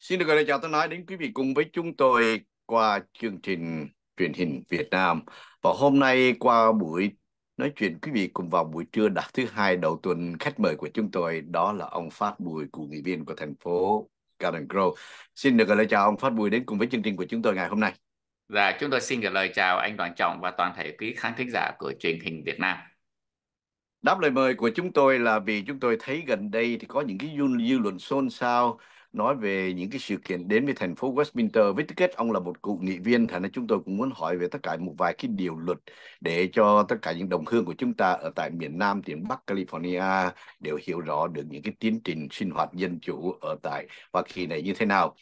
Xin được lời chào tôi nói đến quý vị cùng với chúng tôi qua chương trình truyền hình Việt Nam. Và hôm nay qua buổi nói chuyện quý vị cùng vào buổi trưa đặt thứ hai đầu tuần khách mời của chúng tôi đó là ông Phát Bùi, cụ nghị viên của thành phố Garden Grove. Xin được lời chào ông Phát Bùi đến cùng với chương trình của chúng tôi ngày hôm nay. Và chúng tôi xin gửi lời chào anh Đoàn Trọng và toàn thể quý khán thính giả của truyền hình Việt Nam. Đáp lời mời của chúng tôi là vì chúng tôi thấy gần đây thì có những cái dư luận xôn xao nói về những cái sự kiện đến với thành phố Westminster với tư cách ông là một cựu nghị viên, thành ra chúng tôi cũng muốn hỏi về tất cả một vài cái điều luật để cho tất cả những đồng hương của chúng ta ở tại miền Nam, miền Bắc California đều hiểu rõ được những cái tiến trình sinh hoạt dân chủ ở tại Hoa Kỳ này như thế nào.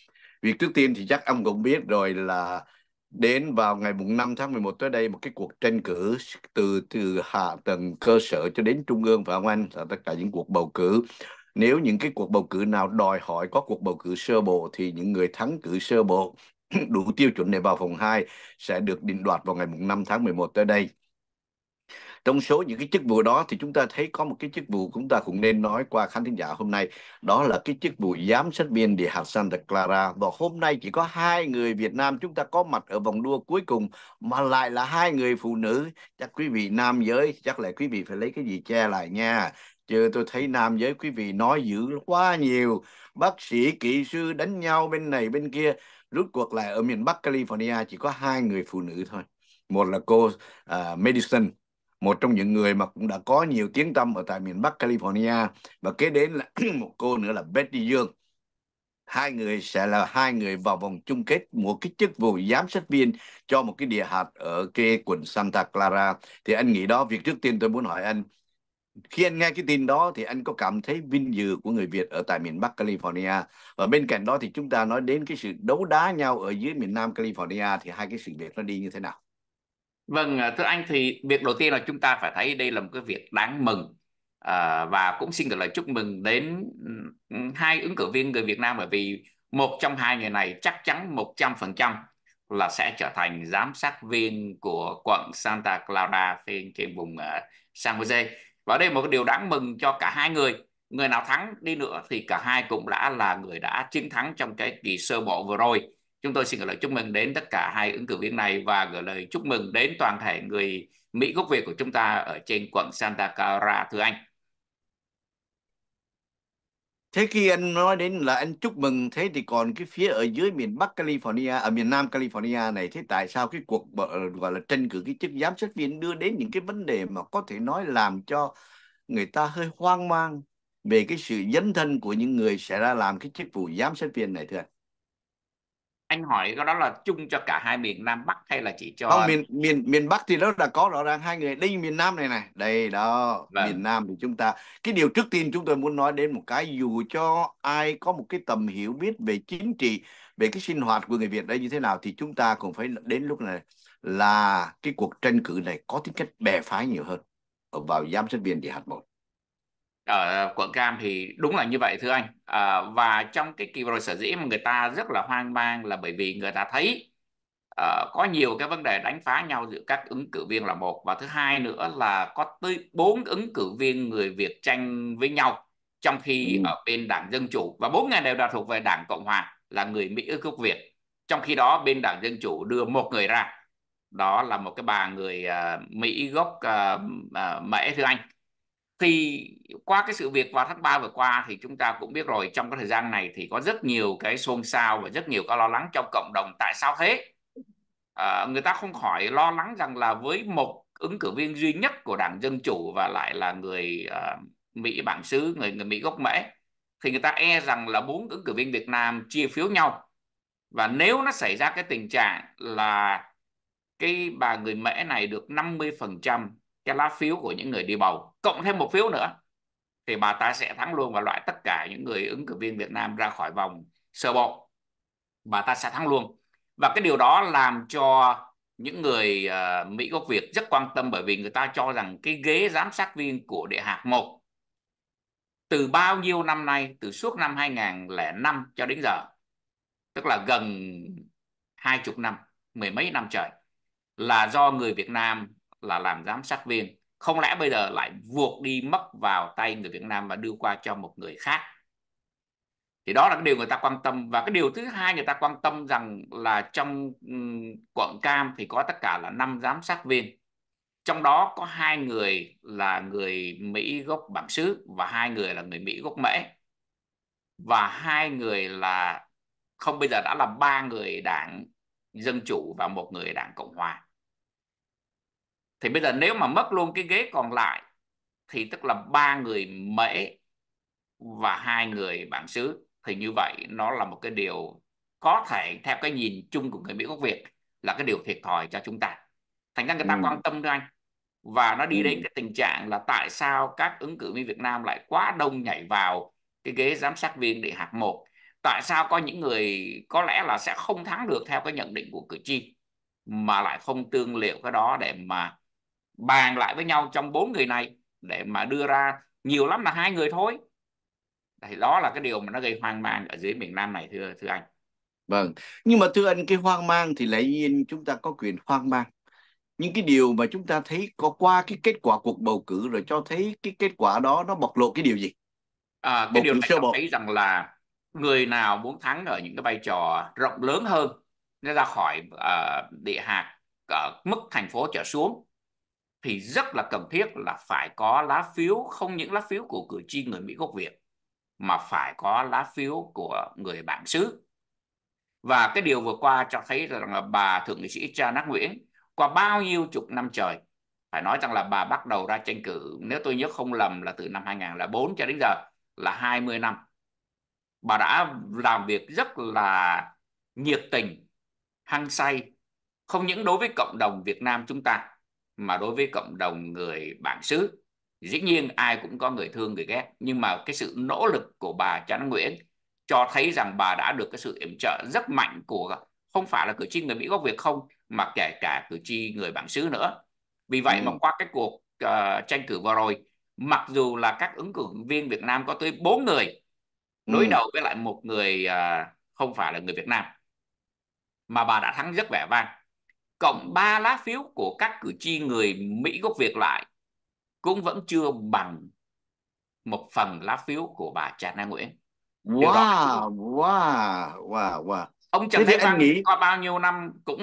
Việc trước tiên thì chắc ông cũng biết rồi là đến vào ngày mùng 5 tháng 11 tới đây, một cái cuộc tranh cử từ từ hạ tầng cơ sở cho đến trung ương và ông anh tất cả những cuộc bầu cử nếu những cái cuộc bầu cử nào đòi hỏi có cuộc bầu cử sơ bộ thì những người thắng cử sơ bộ đủ tiêu chuẩn để vào vòng 2 sẽ được định đoạt vào ngày 5 tháng 11 tới đây. Trong số những cái chức vụ đó thì chúng ta thấy có một cái chức vụ chúng ta cũng nên nói qua khán thính giả hôm nay, đó là cái chức vụ giám sát viên địa hạt Santa Clara. Và hôm nay chỉ có hai người Việt Nam chúng ta có mặt ở vòng đua cuối cùng, mà lại là hai người phụ nữ. Chắc quý vị nam giới, chắc là quý vị phải lấy cái gì che lại nha chứ tôi thấy nam giới quý vị nói dữ quá nhiều. Bác sĩ kỹ sư đánh nhau bên này bên kia. Rút cuộc lại ở miền Bắc California chỉ có hai người phụ nữ thôi. Một là cô uh, Madison một trong những người mà cũng đã có nhiều tiếng tăm ở tại miền Bắc California. Và kế đến là một cô nữa là Betty Dương. Hai người sẽ là hai người vào vòng chung kết một cái chức vụ giám sát viên cho một cái địa hạt ở cái quận Santa Clara. Thì anh nghĩ đó việc trước tiên tôi muốn hỏi anh khi anh nghe cái tin đó thì anh có cảm thấy vinh dự của người Việt ở tại miền Bắc California. Và bên cạnh đó thì chúng ta nói đến cái sự đấu đá nhau ở dưới miền Nam California thì hai cái sự việc nó đi như thế nào? Vâng, à, thưa anh thì việc đầu tiên là chúng ta phải thấy đây là một cái việc đáng mừng à, và cũng xin gửi lời chúc mừng đến ừ, hai ứng cử viên người Việt Nam bởi vì một trong hai người này chắc chắn 100% là sẽ trở thành giám sát viên của quận Santa Clara trên, trên vùng uh, San Jose và đây là một điều đáng mừng cho cả hai người. Người nào thắng đi nữa thì cả hai cũng đã là người đã chiến thắng trong cái kỳ sơ bộ vừa rồi. Chúng tôi xin gửi lời chúc mừng đến tất cả hai ứng cử viên này và gửi lời chúc mừng đến toàn thể người Mỹ gốc Việt của chúng ta ở trên quận Santa Clara, thưa anh. Thế khi anh nói đến là anh chúc mừng, thế thì còn cái phía ở dưới miền Bắc California ở miền Nam California này, thế tại sao cái cuộc gọi là tranh cử cái chức giám sát viên đưa đến những cái vấn đề mà có thể nói làm cho người ta hơi hoang mang về cái sự dấn thân của những người sẽ ra làm cái chức vụ giám sát viên này thưa anh? Anh hỏi có đó là chung cho cả hai miền Nam Bắc hay là chỉ cho không miền miền miền Bắc thì nó đã có rõ ràng hai người đi miền Nam này này. Đây đó vâng. miền Nam thì chúng ta cái điều trước tiên chúng tôi muốn nói đến một cái dù cho ai có một cái tầm hiểu biết về chính trị về cái sinh hoạt của người Việt đây như thế nào thì chúng ta cũng phải đến lúc này là cái cuộc tranh cử này có tính cách bè phái nhiều hơn. Vào giám sát viên địa hạt một ở quận Cam thì đúng là như vậy thưa anh. À, và trong cái kỳ rồi sở dĩ mà người ta rất là hoang mang là bởi vì người ta thấy uh, có nhiều cái vấn đề đánh phá nhau giữa các ứng cử viên là một. Và thứ hai nữa là có tới bốn ứng cử viên người Việt tranh với nhau trong khi ừ. ở bên đảng Dân Chủ. Và bốn người đều đã thuộc về đảng Cộng Hòa là người Mỹ gốc Việt. Trong khi đó bên đảng Dân Chủ đưa một người ra. Đó là một cái bà người uh, Mỹ gốc uh, uh, Mễ thưa anh thì qua cái sự việc vào tháng 3 vừa qua thì chúng ta cũng biết rồi trong cái thời gian này thì có rất nhiều cái xôn xao và rất nhiều cái lo lắng trong cộng đồng. Tại sao thế? À, người ta không khỏi lo lắng rằng là với một ứng cử viên duy nhất của đảng dân chủ và lại là người uh, mỹ bản xứ người người mỹ gốc mễ thì người ta e rằng là bốn ứng cử viên việt nam chia phiếu nhau. Và nếu nó xảy ra cái tình trạng là cái bà người mễ này được 50 phần trăm cái lá phiếu của những người đi bầu cộng thêm một phiếu nữa thì bà ta sẽ thắng luôn và loại tất cả những người ứng cử viên Việt Nam ra khỏi vòng sơ bộ. Bà ta sẽ thắng luôn. Và cái điều đó làm cho những người uh, Mỹ gốc Việt rất quan tâm bởi vì người ta cho rằng cái ghế giám sát viên của địa hạt một từ bao nhiêu năm nay từ suốt năm 2005 cho đến giờ tức là gần hai chục năm mười mấy năm trời là do người Việt Nam là làm giám sát viên không lẽ bây giờ lại vuột đi mất vào tay người Việt Nam và đưa qua cho một người khác? Thì đó là cái điều người ta quan tâm. Và cái điều thứ hai người ta quan tâm rằng là trong quận Cam thì có tất cả là năm giám sát viên. Trong đó có hai người là người Mỹ gốc bản xứ và hai người là người Mỹ gốc Mễ. Và hai người là, không, bây giờ đã là ba người đảng dân chủ và một người đảng cộng hòa thì bây giờ nếu mà mất luôn cái ghế còn lại thì tức là ba người mễ và hai người bản xứ thì như vậy nó là một cái điều có thể theo cái nhìn chung của người Mỹ gốc Việt là cái điều thiệt thòi cho chúng ta thành ra người ta ừ. quan tâm thôi anh và nó đi ừ. đến cái tình trạng là tại sao các ứng cử viên Việt Nam lại quá đông nhảy vào cái ghế giám sát viên để hạt một tại sao có những người có lẽ là sẽ không thắng được theo cái nhận định của cử tri mà lại không tương liệu cái đó để mà bàn lại với nhau trong bốn người này để mà đưa ra nhiều lắm là hai người thôi. Thì đó là cái điều mà nó gây hoang mang ở dưới miền Nam này thưa thưa anh. Vâng. Nhưng mà thưa anh cái hoang mang thì lại nhiên chúng ta có quyền hoang mang. Những cái điều mà chúng ta thấy có qua cái kết quả cuộc bầu cử rồi cho thấy cái kết quả đó nó bộc lộ cái điều gì? À, cái bộc điều này cho thấy rằng là người nào muốn thắng ở những cái vai trò rộng lớn hơn nó ra khỏi uh, địa hạt ở mức thành phố trở xuống thì rất là cần thiết là phải có lá phiếu, không những lá phiếu của cử tri người Mỹ gốc Việt, mà phải có lá phiếu của người bản xứ. Và cái điều vừa qua cho thấy rằng là bà thượng nghị sĩ Cha Nắc Nguyễn, qua bao nhiêu chục năm trời, phải nói rằng là bà bắt đầu ra tranh cử, nếu tôi nhớ không lầm là từ năm 2004 cho đến giờ, là 20 năm. Bà đã làm việc rất là nhiệt tình, hăng say, không những đối với cộng đồng Việt Nam chúng ta mà đối với cộng đồng người bản xứ dĩ nhiên ai cũng có người thương người ghét nhưng mà cái sự nỗ lực của bà Trần Nguyễn cho thấy rằng bà đã được cái sự yểm trợ rất mạnh của không phải là cử tri người Mỹ gốc Việt không mà kể cả cử tri người bản xứ nữa vì vậy ừ. mà qua cái cuộc uh, tranh cử vừa rồi mặc dù là các ứng cử viên Việt Nam có tới bốn người đối ừ. đầu với lại một người uh, không phải là người Việt Nam mà bà đã thắng rất vẻ vang cộng ba lá phiếu của các cử tri người Mỹ gốc Việt lại cũng vẫn chưa bằng một phần lá phiếu của bà Trần Nam Nguyễn. Wow, wow, wow, wow. Ông Trần Thế Văn nghĩ... qua bao nhiêu năm cũng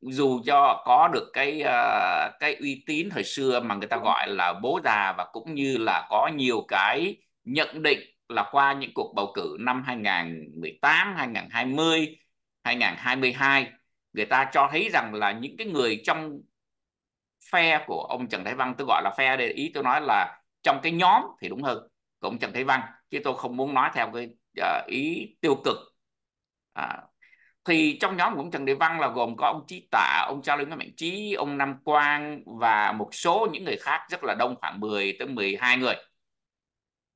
dù cho có được cái uh, cái uy tín thời xưa mà người ta gọi là bố già và cũng như là có nhiều cái nhận định là qua những cuộc bầu cử năm 2018, 2020, 2022 người ta cho thấy rằng là những cái người trong phe của ông Trần Thái Văn tôi gọi là phe để ý tôi nói là trong cái nhóm thì đúng hơn của ông Trần Thái Văn chứ tôi không muốn nói theo cái uh, ý tiêu cực à, thì trong nhóm của ông Trần Đại Văn là gồm có ông Trí Tạ, ông Trao Linh Mạnh Trí, ông Nam Quang và một số những người khác rất là đông khoảng 10 tới 12 người.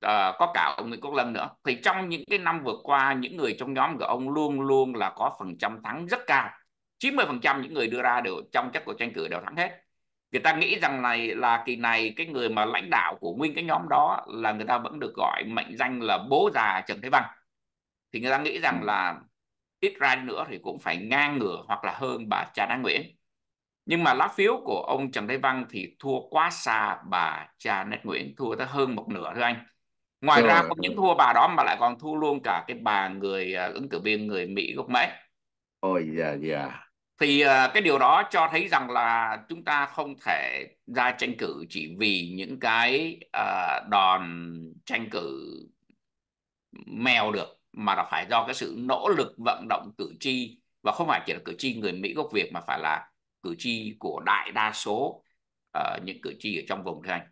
À, có cả ông Nguyễn Quốc Lâm nữa. Thì trong những cái năm vừa qua những người trong nhóm của ông luôn luôn là có phần trăm thắng rất cao. 90% những người đưa ra đều trong các cuộc tranh cử đều thắng hết. Người ta nghĩ rằng này là kỳ này cái người mà lãnh đạo của nguyên cái nhóm đó là người ta vẫn được gọi mệnh danh là bố già Trần Thế Văn. Thì người ta nghĩ rằng ừ. là ít ra nữa thì cũng phải ngang ngửa hoặc là hơn bà Trà Đăng Nguyễn. Nhưng mà lá phiếu của ông Trần Thế Văn thì thua quá xa bà Trà Nét Nguyễn thua tới hơn một nửa thôi anh. Ngoài Trời ra không những thua bà đó mà lại còn thua luôn cả cái bà người uh, ứng cử viên người Mỹ gốc Mễ. Ôi dạ dạ thì ờ, cái điều đó cho thấy rằng là chúng ta không thể ra tranh cử chỉ vì những cái uh, đòn tranh cử mèo được mà là phải do cái sự nỗ lực vận động cử tri và không phải chỉ là cử tri người Mỹ gốc Việt mà phải là cử tri của đại đa số uh, những cử tri ở trong vùng thưa anh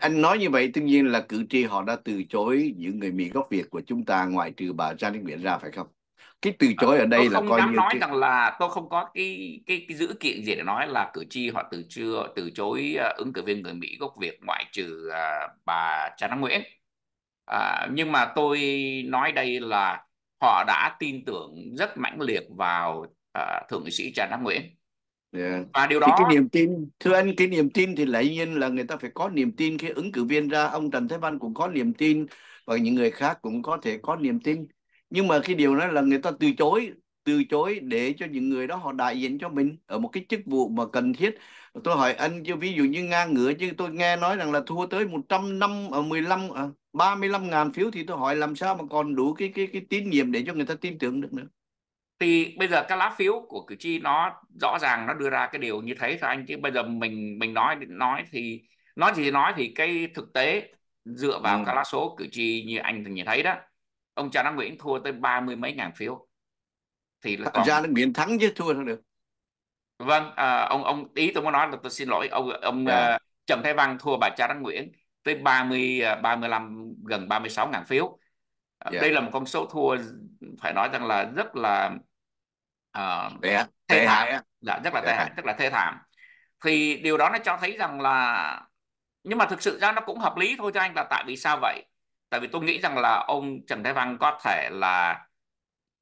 anh nói như vậy tất nhiên là cử tri họ đã từ chối những người Mỹ gốc Việt của chúng ta ngoại trừ bà Janet Nguyễn ra phải không? Cái từ chối ở đây tôi là coi như nói cái... rằng là tôi không có cái cái cái dữ kiện gì để nói là cử tri họ từ chưa từ chối uh, ứng cử viên người Mỹ gốc Việt ngoại trừ uh, bà Trần Nguyễn. Uh, nhưng mà tôi nói đây là họ đã tin tưởng rất mãnh liệt vào uh, thượng nghị sĩ Trần Đăng Nguyễn. Yeah. Và điều đó thì cái niềm tin thưa anh cái niềm tin thì lại nhiên là người ta phải có niềm tin khi ứng cử viên ra. Ông Trần Thế Văn cũng có niềm tin và những người khác cũng có thể có niềm tin nhưng mà cái điều đó là người ta từ chối từ chối để cho những người đó họ đại diện cho mình ở một cái chức vụ mà cần thiết. Tôi hỏi anh chứ ví dụ như ngang ngửa chứ tôi nghe nói rằng là thua tới 100 năm ở 15 à, 35.000 phiếu thì tôi hỏi làm sao mà còn đủ cái cái cái tín nhiệm để cho người ta tin tưởng được nữa? Thì bây giờ các lá phiếu của cử tri nó rõ ràng nó đưa ra cái điều như thế thôi anh chứ. Bây giờ mình mình nói nói thì nói gì nói thì cái thực tế dựa vào ừ. các lá số cử tri như anh nhìn thấy đó ông Trần Đăng Nguyễn thua tới ba mươi mấy ngàn phiếu thì là còn... ra Đăng Nguyễn thắng chứ thua không được vâng à, ông ông ý tôi muốn nói là tôi xin lỗi ông ông yeah. Dạ. uh, Trần Thái Văn thua bà Cha Đăng Nguyễn tới 30 35 à, gần 36 ngàn phiếu yeah. Dạ. đây là một con số thua phải nói rằng là rất là uh, tệ, thê thảm dạ, rất là tệ hại rất là thê thảm thì điều đó nó cho thấy rằng là nhưng mà thực sự ra nó cũng hợp lý thôi cho anh là tại vì sao vậy tại vì tôi nghĩ rằng là ông Trần Thái Văn có thể là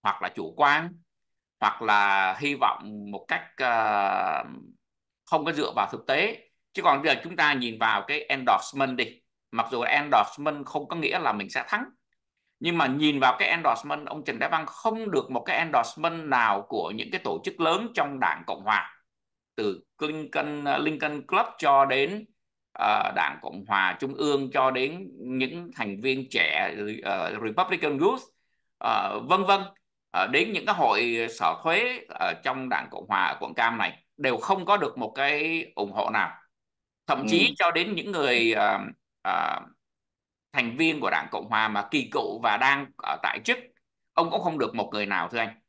hoặc là chủ quan hoặc là hy vọng một cách uh, không có dựa vào thực tế. Chứ còn bây giờ chúng ta nhìn vào cái endorsement đi. Mặc dù endorsement không có nghĩa là mình sẽ thắng nhưng mà nhìn vào cái endorsement ông Trần Đại Văn không được một cái endorsement nào của những cái tổ chức lớn trong đảng Cộng hòa từ Lincoln ờ, Lincoln Club cho đến uh, đảng Cộng hòa Trung ương cho đến những thành viên trẻ uh, Republican Youth uh, vân vân uh, đến những cái hội sở thuế ở trong đảng Cộng hòa Quận Cam này đều không có được một cái ủng hộ nào thậm chí ừ. cho đến những người uh, uh, thành viên của đảng cộng hòa mà kỳ cựu và đang ở tại chức ông cũng không được một người nào thưa anh.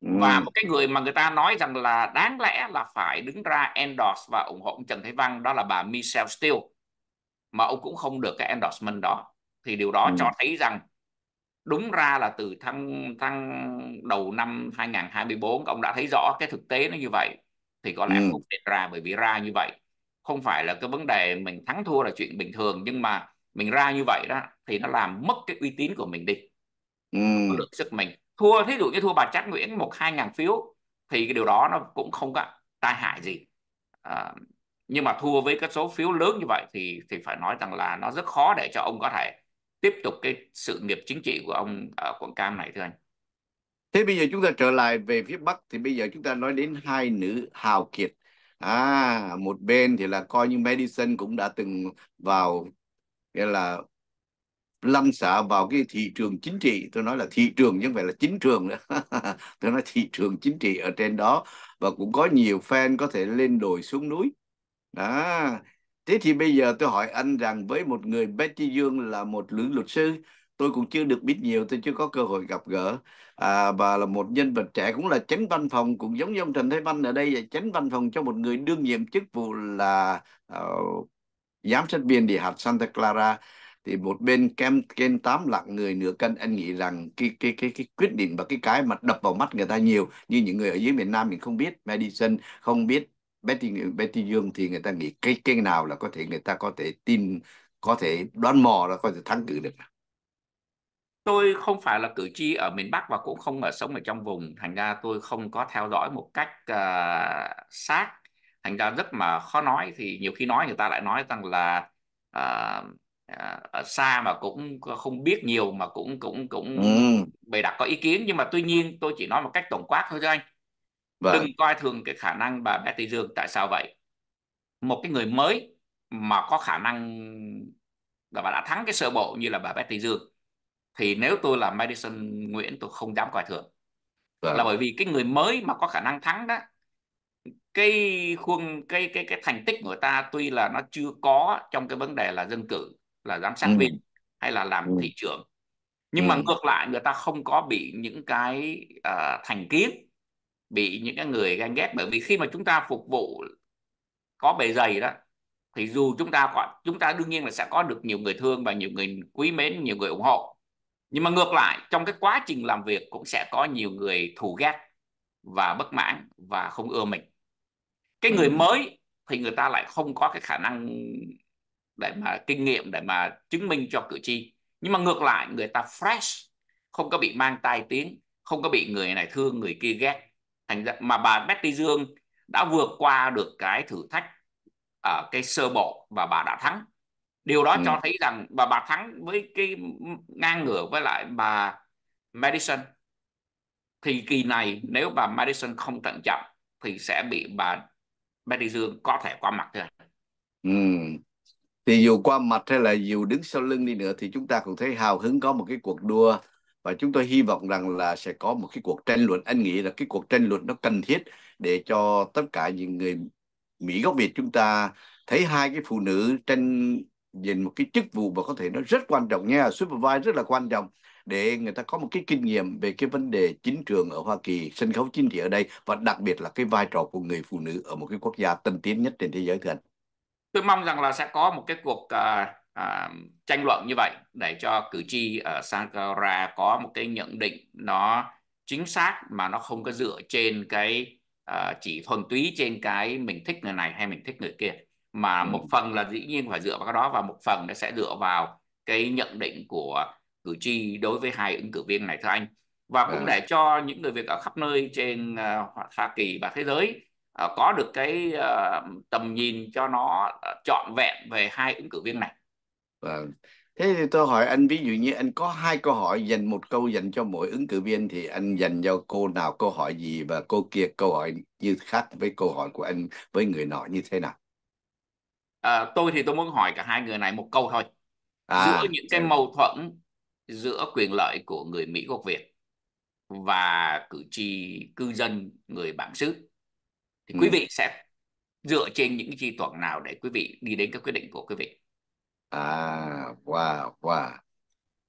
Và một cái người mà người ta nói rằng là đáng lẽ là phải đứng ra endorse và ủng hộ ông Trần Thế Văn đó là bà Michelle Steele. Mà ông cũng không được cái endorsement đó. Thì điều đó ừ. cho thấy rằng đúng ra là từ tháng tháng đầu năm 2024 ông đã thấy rõ cái thực tế nó như vậy. Thì có lẽ ừ. không nên ra bởi vì ra như vậy. Không phải là cái vấn đề mình thắng thua là chuyện bình thường nhưng mà mình ra như vậy đó thì nó làm mất cái uy tín của mình đi. Ừ. được sức mình thua thí dụ như thua bà Trác Nguyễn một hai ngàn phiếu thì cái điều đó nó cũng không có tai hại gì. À, nhưng mà thua với cái số phiếu lớn như vậy thì thì phải nói rằng là nó rất khó để cho ông có thể tiếp tục cái sự nghiệp chính trị của ông ở quận Cam này thưa anh. Thế bây giờ chúng ta trở lại về phía Bắc thì bây giờ chúng ta nói đến hai nữ hào kiệt. À một bên thì là coi như Madison cũng đã từng vào nghĩa là lăn xả vào cái thị trường chính trị. Tôi nói là thị trường chứ không phải là chính trường nữa. Tôi nói thị trường chính trị ở trên đó và cũng có nhiều fan có thể lên đồi xuống núi. Đó. Thế thì bây giờ tôi hỏi anh rằng với một người Betty Dương là một nữ luật sư tôi cũng chưa được biết nhiều tôi chưa có cơ hội gặp gỡ. À, và là một nhân vật trẻ cũng là chánh văn phòng cũng giống như ông Trần Thế Văn ở đây là chánh văn phòng cho một người đương nhiệm chức vụ là uh, giám sát viên địa hạt Santa Clara thì một bên kem kem tám lạng người nửa cân anh nghĩ rằng cái cái cái cái quyết định và cái cái mà đập vào mắt người ta nhiều như những người ở dưới miền Nam mình không biết. Madison không biết Betty Betty Dương thì người ta nghĩ cái cái nào là có thể người ta có thể tin có thể đoán mò là có thể thắng cử được. Tôi không phải là cử tri ở miền Bắc và cũng không ở sống ở trong vùng. Thành ra tôi không có theo dõi một cách uh, sát. Thành ra rất mà khó nói thì nhiều khi nói người ta lại nói rằng là uh, ở xa mà cũng không biết nhiều mà cũng cũng cũng ừ. bày đặt có ý kiến nhưng mà tuy nhiên tôi chỉ nói một cách tổng quát thôi cho anh vâng. đừng coi thường cái khả năng bà Betty Dương tại sao vậy một cái người mới mà có khả năng là bà đã thắng cái sơ bộ như là bà Betty Dương thì nếu tôi là Madison Nguyễn tôi không dám coi thường vâng. là bởi vì cái người mới mà có khả năng thắng đó cái khuôn cái cái cái thành tích của ta tuy là nó chưa có trong cái vấn đề là dân cử là giám sát ừ. viên hay là làm ừ. thị trưởng nhưng ừ. mà ngược lại người ta không có bị những cái uh, thành kiến bị những cái người ganh ghét bởi vì khi mà chúng ta phục vụ có bề dày đó thì dù chúng ta có chúng ta đương nhiên là sẽ có được nhiều người thương và nhiều người quý mến nhiều người ủng hộ nhưng mà ngược lại trong cái quá trình làm việc cũng sẽ có nhiều người thù ghét và bất mãn và không ưa mình cái người mới thì người ta lại không có cái khả năng để mà kinh nghiệm để mà chứng minh cho cử tri nhưng mà ngược lại người ta fresh không có bị mang tai tiếng không có bị người này thương người kia ghét thành ra mà bà Betty Dương đã vượt qua được cái thử thách ở cái sơ bộ và bà đã thắng điều đó ừ. cho thấy rằng bà bà thắng với cái ngang ngửa với lại bà Madison thì kỳ này nếu bà Madison không thận trọng thì sẽ bị bà Betty Dương có thể qua mặt thôi. Ừ thì dù qua mặt hay là dù đứng sau lưng đi nữa thì chúng ta cũng thấy hào hứng có một cái cuộc đua. Và chúng tôi hy vọng rằng là sẽ có một cái cuộc tranh luận. Anh nghĩ là cái cuộc tranh luận nó cần thiết để cho tất cả những người Mỹ gốc Việt chúng ta thấy hai cái phụ nữ tranh giành một cái chức vụ và có thể nó rất quan trọng nha. Supervise rất là quan trọng để người ta có một cái kinh nghiệm về cái vấn đề chính trường ở Hoa Kỳ, sân khấu chính trị ở đây và đặc biệt là cái vai trò của người phụ nữ ở một cái quốc gia tân tiến nhất trên thế giới thưa anh tôi mong rằng là sẽ có một cái cuộc uh, uh, tranh luận như vậy để cho cử tri ở Sankara có một cái nhận định nó chính xác mà nó không có dựa trên cái uh, chỉ thuần túy trên cái mình thích người này hay mình thích người kia. Mà ừ. một phần là dĩ nhiên phải dựa vào cái đó và một phần nó sẽ dựa vào cái nhận định của cử tri đối với hai ứng cử viên này thưa anh. Và cũng để cho những người Việt ở khắp nơi trên Hoa Kỳ và thế giới uh, có được cái uh, tầm nhìn cho nó uh, trọn vẹn về hai ứng cử viên này. Vâng. Thế thì tôi hỏi anh ví dụ như anh có hai câu hỏi dành một câu dành cho mỗi ứng cử viên thì anh dành cho cô nào câu hỏi gì và cô kia câu hỏi như khác với câu hỏi của anh với người nọ như thế nào? À, tôi thì tôi muốn hỏi cả hai người này một câu thôi. À, giữa những cái mâu thuẫn giữa quyền lợi của người Mỹ gốc Việt và cử tri cư dân người bản xứ thì ừ. quý vị sẽ dựa trên những chi tuần nào để quý vị đi đến cái quyết định của quý vị? À wow wow.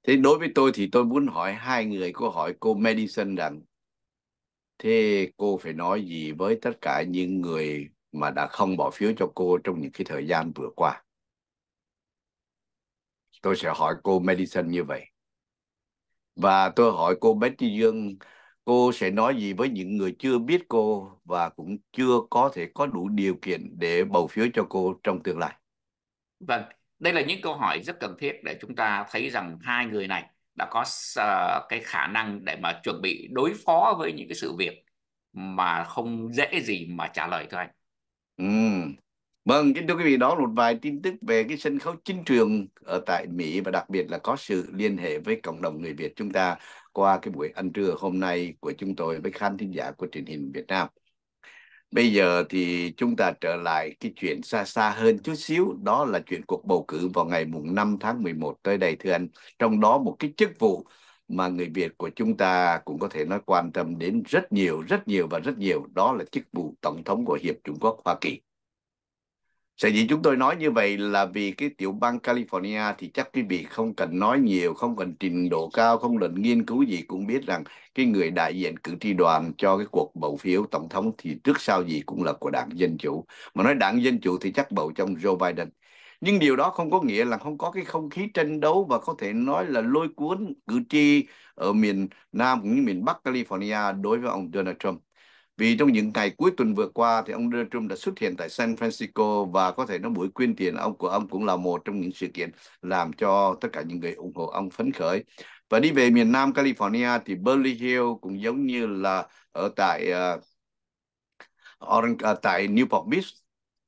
Thế đối với tôi thì tôi muốn hỏi hai người câu hỏi cô Madison rằng thế cô phải nói gì với tất cả những người mà đã không bỏ phiếu cho cô trong những cái thời gian vừa qua? Tôi sẽ hỏi cô Madison như vậy. Và tôi hỏi cô Betty Dương cô sẽ nói gì với những người chưa biết cô và cũng chưa có thể có đủ điều kiện để bầu phiếu cho cô trong tương lai? Vâng, đây là những câu hỏi rất cần thiết để chúng ta thấy rằng hai người này đã có uh, cái khả năng để mà chuẩn bị đối phó với những cái sự việc mà không dễ gì mà trả lời thưa anh. Ừ. Vâng, kính thưa quý vị, đó là một vài tin tức về cái sân khấu chính trường ở tại Mỹ và đặc biệt là có sự liên hệ với cộng đồng người Việt chúng ta qua cái buổi ăn trưa hôm nay của chúng tôi với khán thính giả của truyền hình Việt Nam. Bây giờ thì chúng ta trở lại cái chuyện xa xa hơn chút xíu, đó là chuyện cuộc bầu cử vào ngày mùng 5 tháng 11 tới đây thưa anh. Trong đó một cái chức vụ mà người Việt của chúng ta cũng có thể nói quan tâm đến rất nhiều, rất nhiều và rất nhiều, đó là chức vụ Tổng thống của Hiệp Trung Quốc Hoa Kỳ. Sở dĩ chúng tôi nói như vậy là vì cái tiểu bang California thì chắc quý vị không cần nói nhiều, không cần trình độ cao, không cần nghiên cứu gì cũng biết rằng cái người đại diện cử tri đoàn cho cái cuộc bầu phiếu tổng thống thì trước sau gì cũng là của đảng Dân Chủ. Mà nói đảng Dân Chủ thì chắc bầu trong Joe Biden. Nhưng điều đó không có nghĩa là không có cái không khí tranh đấu và có thể nói là lôi cuốn cử tri ở miền Nam cũng như miền Bắc California đối với ông Donald Trump. Vì trong những ngày cuối tuần vừa qua thì ông Donald Trump đã xuất hiện tại San Francisco và có thể nói buổi quyên tiền ông của ông cũng là một trong những sự kiện làm cho tất cả những người ủng hộ ông phấn khởi. Và đi về miền Nam California thì Beverly Hills cũng giống như là ở tại uh, Orange, uh, tại Newport Beach.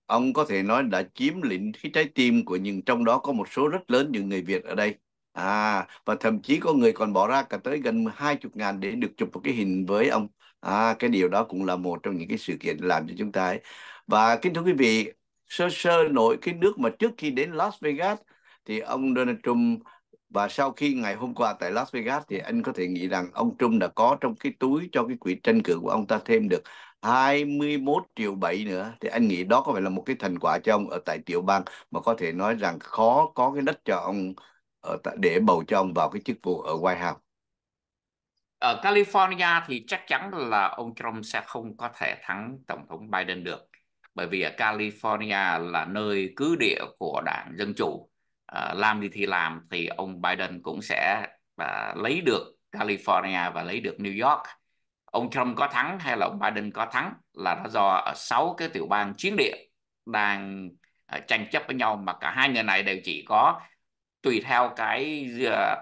Ông có thể nói đã chiếm lĩnh cái trái tim của những trong đó có một số rất lớn những người Việt ở đây. À và thậm chí có người còn bỏ ra cả tới gần hai chục ngàn để được chụp một cái hình với ông à, cái điều đó cũng là một trong những cái sự kiện làm cho chúng ta ấy. và kính thưa quý vị sơ sơ nổi cái nước mà trước khi đến Las Vegas thì ông Donald Trump và sau khi ngày hôm qua tại Las Vegas thì anh có thể nghĩ rằng ông Trump đã có trong cái túi cho cái quỹ tranh cử của ông ta thêm được 21 triệu 7 nữa thì anh nghĩ đó có phải là một cái thành quả cho ông ở tại tiểu bang mà có thể nói rằng khó có cái đất cho ông ở để bầu cho ông vào cái chức vụ ở White House ở California thì chắc chắn là ông Trump sẽ không có thể thắng tổng thống Biden được bởi vì ở California là nơi cứ địa của đảng Dân Chủ. À, làm gì thì làm thì ông Biden cũng sẽ à, lấy được California và lấy được New York. Ông Trump có thắng hay là ông Biden có thắng là nó do ở sáu cái tiểu bang chiến địa đang à, tranh chấp với nhau mà cả hai người này đều chỉ có tùy theo cái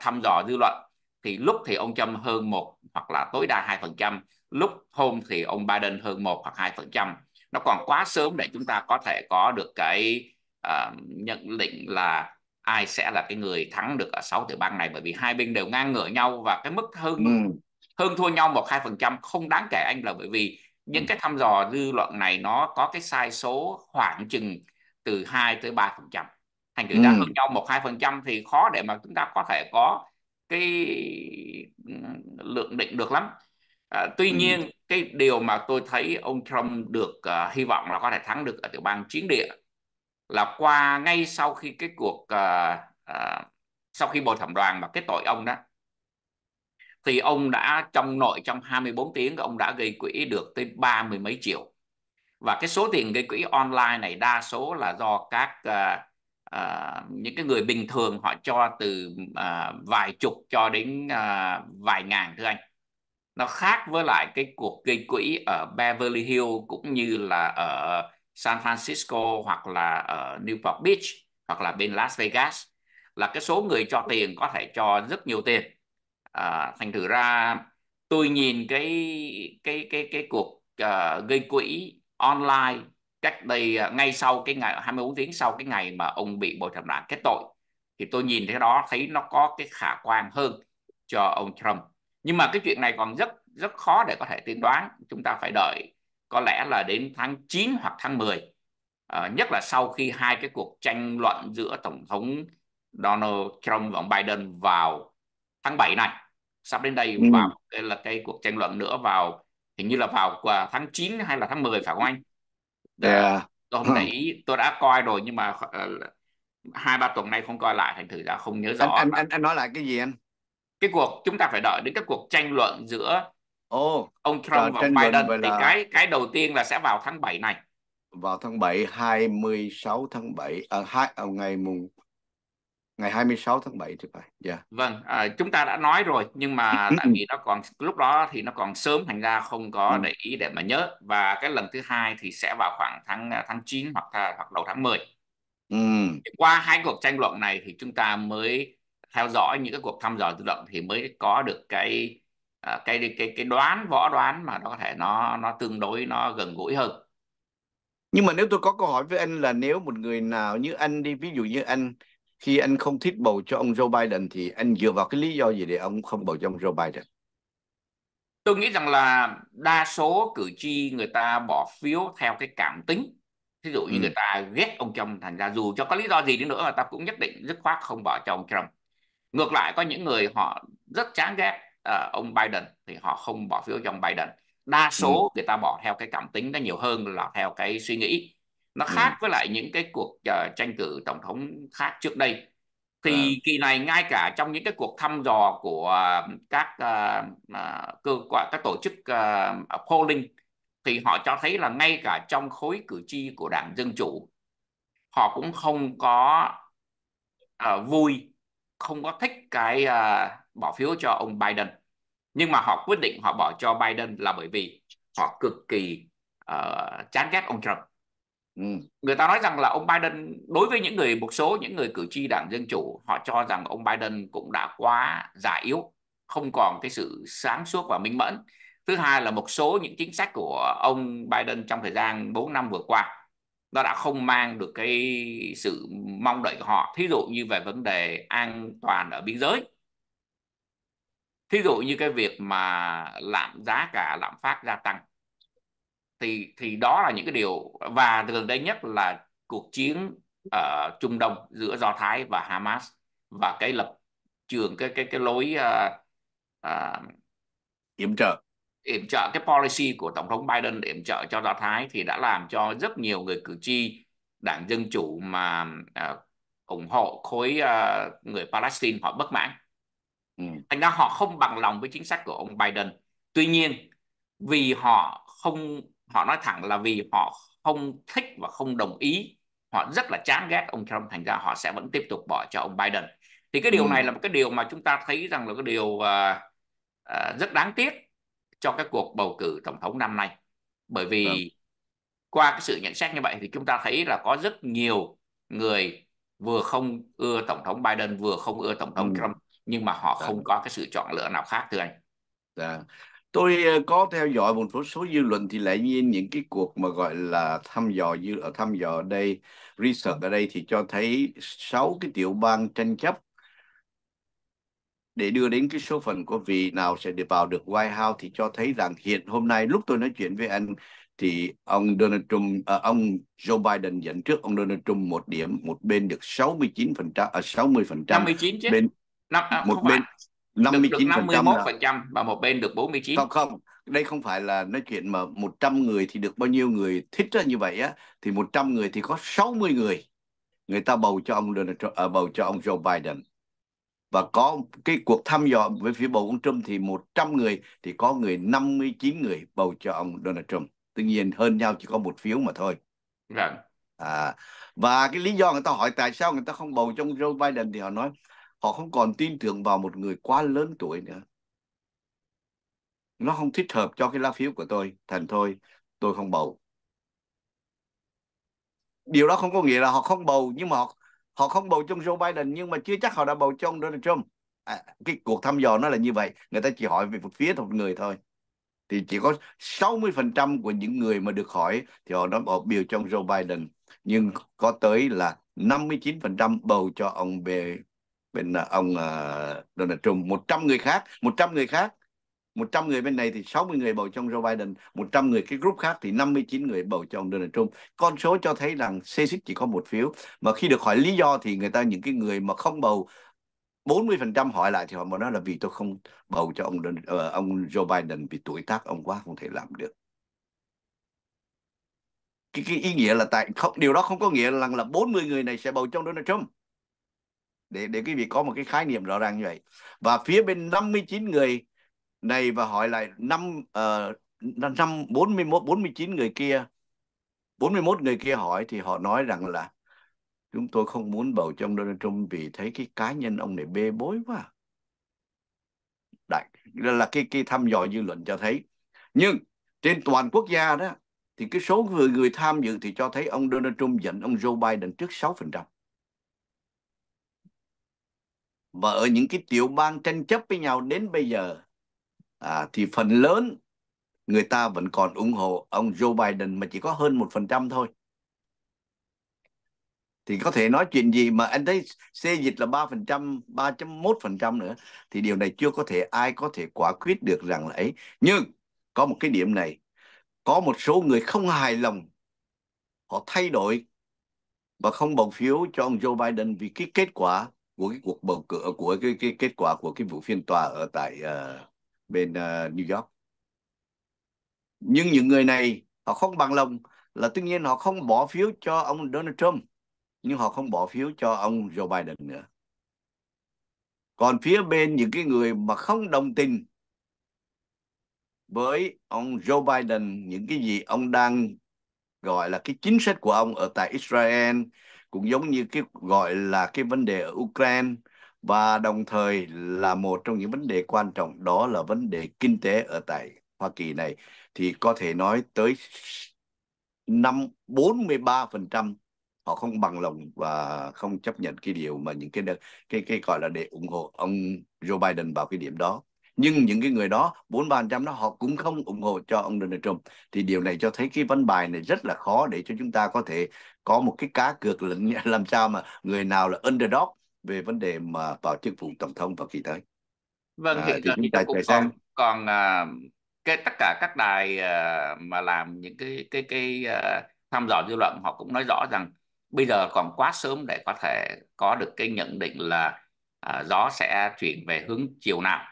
thăm dò dư luận thì lúc thì ông Trump hơn một hoặc là tối đa hai phần trăm lúc hôm thì ông Biden hơn một hoặc hai phần trăm. Nó còn quá sớm để chúng ta có thể có được cái uh, nhận định là ai sẽ là cái người thắng được ở sáu tiểu bang này. Bởi vì hai bên đều ngang ngửa nhau và cái mức hơn ừ. hơn thua nhau một hai phần trăm không đáng kể anh là bởi vì những ừ. cái thăm dò dư luận này nó có cái sai số khoảng chừng từ 2 tới 3 phần trăm. Thành thử ra hơn nhau một hai phần trăm thì khó để mà chúng ta có thể có cái lượng định được lắm à, tuy ừ. nhiên cái điều mà tôi thấy ông Trump được uh, hy vọng là có thể thắng được ở tiểu bang chiến địa là qua ngay sau khi cái cuộc uh, uh, sau khi bồi thẩm đoàn mà kết tội ông đó thì ông đã trong nội trong 24 tiếng ông đã gây quỹ được tới ba mươi mấy triệu và cái số tiền gây quỹ online này đa số là do các uh, à, những cái người bình thường họ cho từ à, vài chục cho đến à, vài ngàn thưa anh. Nó khác với lại cái cuộc gây quỹ ở Beverly Hills cũng như là ở San Francisco hoặc là ở Newport Beach hoặc là bên Las Vegas là cái số người cho tiền có thể cho rất nhiều tiền. À, thành thử ra tôi nhìn cái cái cái cái cuộc uh, gây quỹ online cách đây uh, ngay sau cái ngày 24 tiếng sau cái ngày mà ông bị bồi thẩm đoàn kết tội thì tôi nhìn thấy đó thấy nó có cái khả quan hơn cho ông Trump nhưng mà cái chuyện này còn rất rất khó để có thể tiên đoán chúng ta phải đợi có lẽ là đến tháng 9 hoặc tháng 10 à, nhất là sau khi hai cái cuộc tranh luận giữa tổng thống Donald Trump và ông Biden vào tháng 7 này sắp đến đây ừ. vào là cái cuộc tranh luận nữa vào hình như là vào tháng 9 hay là tháng 10 phải không anh? Yeah. Tôi không để ý, tôi đã coi rồi nhưng mà uh, hai ba tuần nay không coi lại thành thử ra không nhớ rõ. Anh anh, anh anh nói lại cái gì anh? Cái cuộc chúng ta phải đợi đến cái cuộc tranh luận giữa oh, ông Trump và Biden thì là... cái cái đầu tiên là sẽ vào tháng 7 này. Vào tháng 7 26 tháng 7 ở à, hai ở ngày mùng ngày 26 tháng 7 thì phải. Yeah. Vâng, à, chúng ta đã nói rồi nhưng mà tại vì nó còn lúc đó thì nó còn sớm thành ra không có ừ. để ý để mà nhớ và cái lần thứ hai thì sẽ vào khoảng tháng tháng 9 hoặc hoặc đầu tháng 10. Ừ. Qua hai cuộc tranh luận này thì chúng ta mới theo dõi những cái cuộc thăm dò dư luận thì mới có được cái à, cái cái cái đoán võ đoán mà nó có thể nó nó tương đối nó gần gũi hơn. Nhưng mà nếu tôi có câu hỏi với anh là nếu một người nào như anh đi ví dụ như anh khi anh không thích bầu cho ông Joe Biden thì anh dựa vào cái lý do gì để ông không bầu cho ông Joe Biden? Tôi nghĩ rằng là đa số cử tri người ta bỏ phiếu theo cái cảm tính. Ví dụ như ừ. người ta ghét ông Trump thành ra dù cho có lý do gì đi nữa mà ta cũng nhất định dứt khoát không bỏ cho ông Trump. Ngược lại có những người họ rất chán ghét uh, ông Biden thì họ không bỏ phiếu cho ông Biden. Đa số ừ. người ta bỏ theo cái cảm tính nó nhiều hơn là theo cái suy nghĩ nó ừ. khác với lại những cái cuộc uh, tranh cử tổng thống khác trước đây thì à. kỳ này ngay cả trong những cái cuộc thăm dò của uh, các uh, uh, cơ quan các tổ chức uh, polling thì họ cho thấy là ngay cả trong khối cử tri của đảng dân chủ họ cũng không có uh, vui không có thích cái uh, bỏ phiếu cho ông Biden nhưng mà họ quyết định họ bỏ cho Biden là bởi vì họ cực kỳ uh, chán ghét ông Trump Ừ. Ừ. người ta nói rằng là ông Biden, đối với những người, một số những người cử tri đảng dân chủ, họ cho rằng ông Biden cũng đã quá già yếu, không còn cái sự sáng suốt và minh mẫn. Thứ hai là một số những chính sách của ông Biden trong thời gian 4 năm vừa qua, nó đã không mang được cái sự mong đợi của họ. Thí dụ như về vấn đề an toàn ở biên giới. Thí dụ như cái việc mà lạm giá cả, lạm phát gia tăng thì thì đó là những cái điều và gần đây nhất là cuộc chiến ở Trung Đông giữa Do Thái và Hamas và cái lập trường cái cái cái lối uh, uh, yểm trợ yểm trợ cái policy của tổng thống Biden để yểm trợ cho Do Thái thì đã làm cho rất nhiều người cử tri đảng dân chủ mà uh, ủng hộ khối uh, người Palestine họ bất mãn. Ừ. Thành ra họ không bằng lòng với chính sách của ông Biden. Tuy nhiên vì họ không họ nói thẳng là vì họ không thích và không đồng ý họ rất là chán ghét ông Trump thành ra họ sẽ vẫn tiếp tục bỏ cho ông Biden thì cái điều ừ. này là một cái điều mà chúng ta thấy rằng là cái điều uh, uh, rất đáng tiếc cho cái cuộc bầu cử tổng thống năm nay bởi vì ừ. qua cái sự nhận xét như vậy thì chúng ta thấy là có rất nhiều người vừa không ưa tổng thống Biden vừa không ưa tổng thống ừ. Trump nhưng mà họ không có cái sự chọn lựa nào khác thưa anh. Dạ tôi ờ, có theo dõi một số dư luận thì lại nhiên những cái cuộc mà gọi là thăm dò dư ở thăm dò ở đây research ở đây thì cho thấy sáu cái tiểu bang tranh chấp để đưa đến cái số phận của vị nào sẽ được vào được White House thì cho thấy rằng hiện hôm nay lúc tôi nói chuyện với anh thì ông Donald Trump à, ông Joe Biden dẫn trước ông Donald Trump một điểm một bên được 69 phần trăm à, 60 phần trăm 59 chứ bên Năm, à, một bên phải. 59 được, phần trăm 51 là phần trăm. và một bên được 49 không không. Đây không phải là nói chuyện mà 100 người thì được bao nhiêu người thích ra như vậy á thì 100 người thì có 60 người. Người ta bầu cho ông Donald Trump, à, bầu cho ông Joe Biden. Và có cái cuộc thăm dò với phía bầu ông Trump thì 100 người thì có người 59 người bầu cho ông Donald Trump. Tất nhiên hơn nhau chỉ có một phiếu mà thôi. Vâng. À, và cái lý do người ta hỏi tại sao người ta không bầu cho ông Joe Biden thì họ nói họ không còn tin tưởng vào một người quá lớn tuổi nữa. Nó không thích hợp cho cái lá phiếu của tôi thành thôi tôi không bầu. Điều đó không có nghĩa là họ không bầu nhưng mà họ họ không bầu trong Joe Biden nhưng mà chưa chắc họ đã bầu cho ông Donald Trump. À, cái cuộc thăm dò nó là như vậy người ta chỉ hỏi về một phía một người thôi. Thì chỉ có 60% của những người mà được hỏi thì họ đã bầu biểu cho ông Joe Biden. Nhưng có tới là 59% bầu cho ông về bên ông uh, Donald Trump. 100 người khác 100 người khác. 100 người bên này thì 60 người bầu cho ông Joe Biden. 100 người cái group khác thì 59 người bầu cho ông Donald Trump. Con số cho thấy rằng Cexit chỉ có một phiếu. Mà khi được hỏi lý do thì người ta những cái người mà không bầu 40% hỏi lại thì họ nói là vì tôi không bầu cho ông uh, ông Joe Biden vì tuổi tác ông quá không thể làm được. Cái, cái ý nghĩa là tại không điều đó không có nghĩa rằng là 40 người này sẽ bầu cho ông Donald Trump để để quý vị có một cái khái niệm rõ ràng như vậy. Và phía bên 59 người này và hỏi lại năm uh, năm 41 49 người kia 41 người kia hỏi thì họ nói rằng là chúng tôi không muốn bầu cho ông Donald Trump vì thấy cái cá nhân ông này bê bối quá. Đại là cái cái thăm dò dư luận cho thấy. Nhưng trên toàn quốc gia đó thì cái số người người tham dự thì cho thấy ông Donald Trump dẫn ông Joe Biden trước 6%. Và ở những cái tiểu bang tranh chấp với nhau đến bây giờ à, thì phần lớn người ta vẫn còn ủng hộ ông Joe Biden mà chỉ có hơn một phần trăm thôi thì có thể nói chuyện gì mà anh thấy xê dịch là 3%, 3.1% nữa thì điều này chưa có thể ai có thể quả quyết được rằng là ấy. Nhưng có một cái điểm này, có một số người không hài lòng họ thay đổi và không bầu phiếu cho ông Joe Biden vì cái kết quả của cái cuộc bầu cử của cái cái kết quả của cái vụ phiên tòa ở tại uh, bên uh, New York. Nhưng những người này họ không bằng lòng là tất nhiên họ không bỏ phiếu cho ông Donald Trump nhưng họ không bỏ phiếu cho ông Joe Biden nữa. Còn phía bên những cái người mà không đồng tình với ông Joe Biden, những cái gì ông đang gọi là cái chính sách của ông ở tại Israel, cũng giống như cái, gọi là cái vấn đề ở Ukraine, và đồng thời là một trong những vấn đề quan trọng, đó là vấn đề kinh tế ở tại Hoa Kỳ này. Thì có thể nói tới năm 43% họ không bằng lòng và không chấp nhận cái điều mà những cái cái cái gọi là để ủng hộ ông Joe Biden vào cái điểm đó nhưng những cái người đó bốn ba trăm đó họ cũng không ủng hộ cho ông Donald Trump. Thì điều này cho thấy cái vấn bài này rất là khó để cho chúng ta có thể có một cái cá cược lẫn làm sao mà người nào là underdog về vấn đề mà vào chức vụ tổng thống vào kỳ tới. Vâng à, hiện thì cũng còn còn uh, cái tất cả các đài uh, mà làm những cái cái cái uh, thăm dò dư luận họ cũng nói rõ rằng bây giờ còn quá sớm để có thể có được cái nhận định là à, gió sẽ chuyển về hướng chiều nào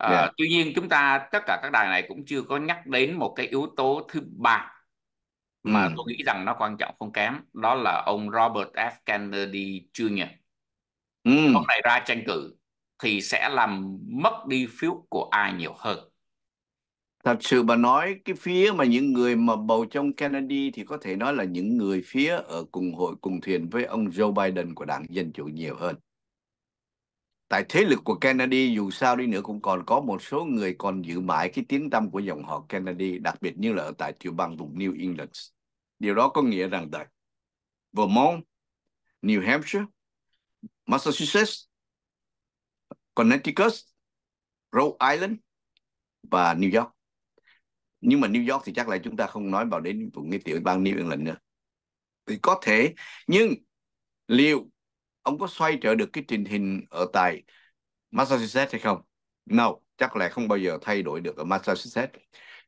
à, yeah. Dạ. tuy nhiên chúng ta tất cả các đài này cũng chưa có nhắc đến một cái yếu tố thứ ba mà ừ. tôi nghĩ rằng nó quan trọng không kém đó là ông Robert F Kennedy Jr. Ừ. ông này ra tranh cử thì sẽ làm mất đi phiếu của ai nhiều hơn thật sự mà nói cái phía mà những người mà bầu trong Kennedy thì có thể nói là những người phía ở cùng hội cùng thuyền với ông Joe Biden của đảng Dân Chủ nhiều hơn. Tại thế lực của Kennedy dù sao đi nữa cũng còn có một số người còn giữ mãi cái tiếng tăm của dòng họ Kennedy, đặc biệt như là ở tại tiểu bang vùng New England. Điều đó có nghĩa rằng tại Vermont, New Hampshire, Massachusetts, Connecticut, Rhode Island và New York nhưng mà New York thì chắc là chúng ta không nói vào đến vùng cái tiểu bang New England nữa thì có thể nhưng liệu ông có xoay trở được cái tình hình ở tại Massachusetts hay không? No, chắc là không bao giờ thay đổi được ở Massachusetts.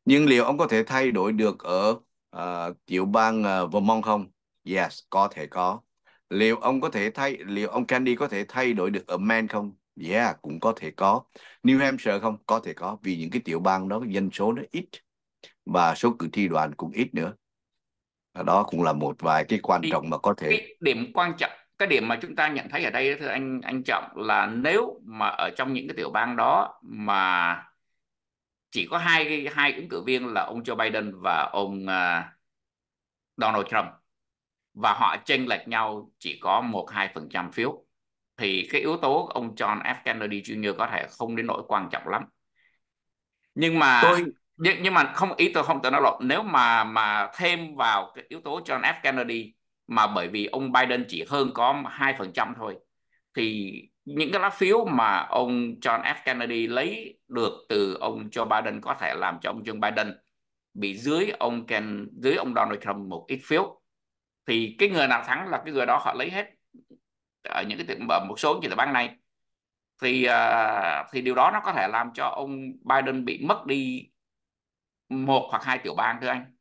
Nhưng liệu ông có thể thay đổi được ở uh, tiểu bang uh, Vermont không? Yes, có thể có. Liệu ông có thể thay liệu ông Kennedy có thể thay đổi được ở Maine không? Yeah, cũng có thể có. New Hampshire không? Có thể có vì những cái tiểu bang đó dân số nó ít và số cử tri đoàn cũng ít nữa. Đó cũng là một vài cái quan trọng mà có thể điểm quan trọng cái điểm mà chúng ta nhận thấy ở đây thưa anh anh trọng là nếu mà ở trong những cái tiểu bang đó mà chỉ có hai hai ứng cử viên là ông Joe Biden và ông uh, Donald Trump và họ chênh lệch nhau chỉ có một hai phần trăm phiếu thì cái yếu tố ông John F. Kennedy Jr có thể không đến nỗi quan trọng lắm. Nhưng mà tôi nhưng, nhưng mà không ý tôi không tôi nói lộn. Nếu mà mà thêm vào cái yếu tố John F. Kennedy mà bởi vì ông Biden chỉ hơn có hai phần trăm thôi. Thì những cái lá phiếu mà ông John F. Kennedy lấy được từ ông Joe Biden có thể làm cho ông Joe Biden bị dưới ông Ken dưới ông Donald Trump một ít phiếu. Thì cái người nào thắng là cái người đó họ lấy hết ở những cái ở một số những tiểu bang này. Thì uh, thì điều đó nó có thể làm cho ông Biden bị mất đi một hoặc hai tiểu bang thưa anh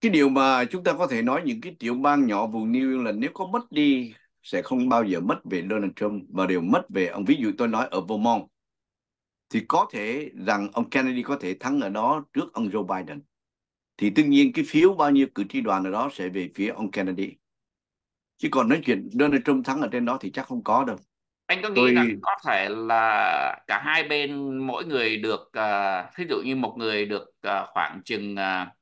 cái điều mà chúng ta có thể nói những cái tiểu bang nhỏ vùng New England nếu có mất đi sẽ không bao giờ mất về Donald Trump và đều mất về ông. Ví dụ tôi nói ở Vermont thì có thể rằng ông Kennedy có thể thắng ở đó trước ông Joe Biden. Thì tất nhiên cái phiếu bao nhiêu cử tri đoàn ở đó sẽ về phía ông Kennedy. Chứ còn nói chuyện Donald Trump thắng ở trên đó thì chắc không có đâu. Anh có nghĩ tôi... rằng có thể là cả hai bên mỗi người được uh, ví dụ như một người được uh, khoảng chừng uh,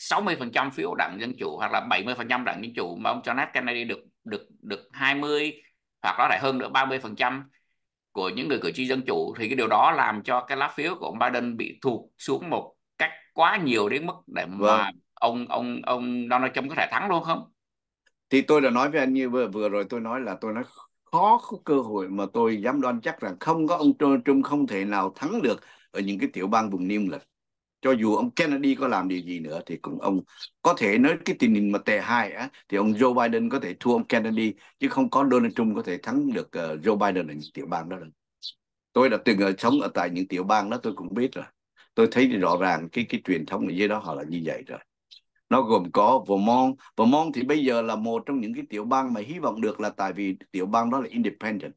60% phiếu đảng dân chủ hoặc là 70% đảng dân chủ mà ông John F Kennedy được được được 20 hoặc có thể hơn nữa 30% của những người cử tri dân chủ thì cái điều đó làm cho cái lá phiếu của ông Biden bị thụt xuống một cách quá nhiều đến mức để mà vâng. ông ông ông Donald Trump có thể thắng luôn không? Thì tôi đã nói với anh như vừa vừa rồi tôi nói là tôi nói khó có cơ hội mà tôi dám đoan chắc rằng không có ông Trump không thể nào thắng được ở những cái tiểu bang vùng niêm lịch cho dù ông Kennedy có làm điều gì nữa thì cũng ông có thể nói cái tình hình mà tệ hại á thì ông Joe Biden có thể thua ông Kennedy chứ không có Donald Trump có thể thắng được uh, Joe Biden ở những tiểu bang đó đâu. Tôi đã từng ở sống ở tại những tiểu bang đó tôi cũng biết rồi. Tôi thấy rõ ràng cái cái truyền thống ở dưới đó họ là như vậy rồi. Nó gồm có Vermont. Vermont thì bây giờ là một trong những cái tiểu bang mà hy vọng được là tại vì tiểu bang đó là independent.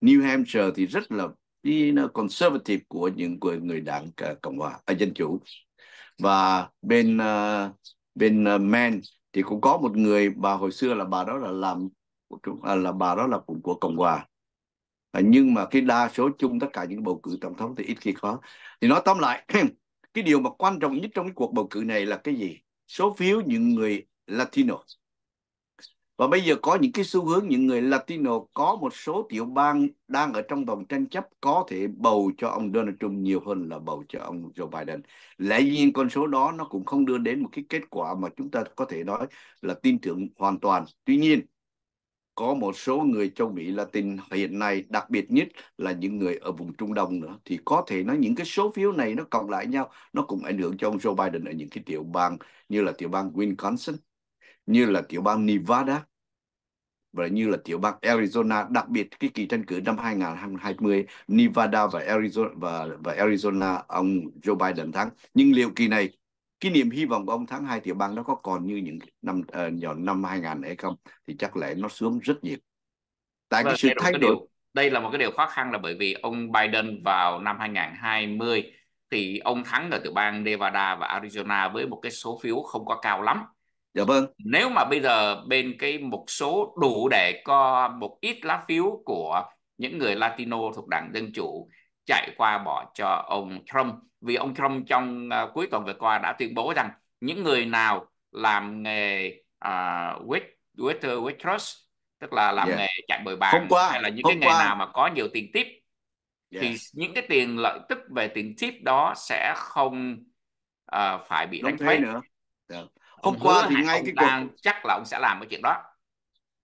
New Hampshire thì rất là đi conservative của những người người đảng cộng hòa à, dân chủ. Và bên uh, bên ờ, uh, men thì cũng có một người bà hồi xưa là bà đó là làm à, là bà đó là cũng của cộng hòa. À, nhưng mà cái đa số chung tất cả những bầu cử tổng thống thì ít khi có. Thì nói tóm lại cái điều mà quan trọng nhất trong cái cuộc bầu cử này là cái gì? Số phiếu những người Latino và bây giờ có những cái xu hướng những người Latino có một số tiểu bang đang ở trong vòng tranh chấp có thể bầu cho ông Donald Trump nhiều hơn là bầu cho ông Joe Biden. Lẽ nhiên con số đó nó cũng không đưa đến một cái kết quả mà chúng ta có thể nói là tin tưởng hoàn toàn. Tuy nhiên, có một số người châu Mỹ Latin hiện nay đặc biệt nhất là những người ở vùng Trung Đông nữa thì có thể nói những cái số phiếu này nó cộng lại nhau nó cũng ảnh hưởng cho ông Joe Biden ở những cái tiểu bang như là tiểu bang Wisconsin như là tiểu bang Nevada và như là tiểu bang Arizona đặc biệt cái kỳ tranh cử năm 2020 Nevada và Arizona và và Arizona ông Joe Biden thắng. Nhưng liệu kỳ này cái niềm hy vọng của ông thắng hai tiểu bang đó có còn như những năm uh, năm 2000 hay không thì chắc lẽ nó xuống rất nhiều. Tại cái vâng, sự thay đổi đây là một cái điều khó khăn là bởi vì ông Biden vào năm 2020 thì ông thắng ở tiểu bang Nevada và Arizona với một cái số phiếu không có cao lắm Dạ vâng. Nếu mà bây giờ bên cái một số đủ để có một ít lá phiếu của những người Latino thuộc Đảng Dân Chủ chạy qua bỏ cho ông Trump vì ông Trump trong uh, cuối tuần vừa qua đã tuyên bố rằng những người nào làm nghề uh, wait, waiter waitress tức là làm yeah. nghề chạy bồi bàn qua, hay là những cái nghề qua. nào mà có nhiều tiền tip yeah. thì những cái tiền lợi tức về tiền tip đó sẽ không uh, phải bị đánh thuế nữa. Yeah hôm qua thì ngay cái đang cuộc... chắc là ông sẽ làm cái chuyện đó.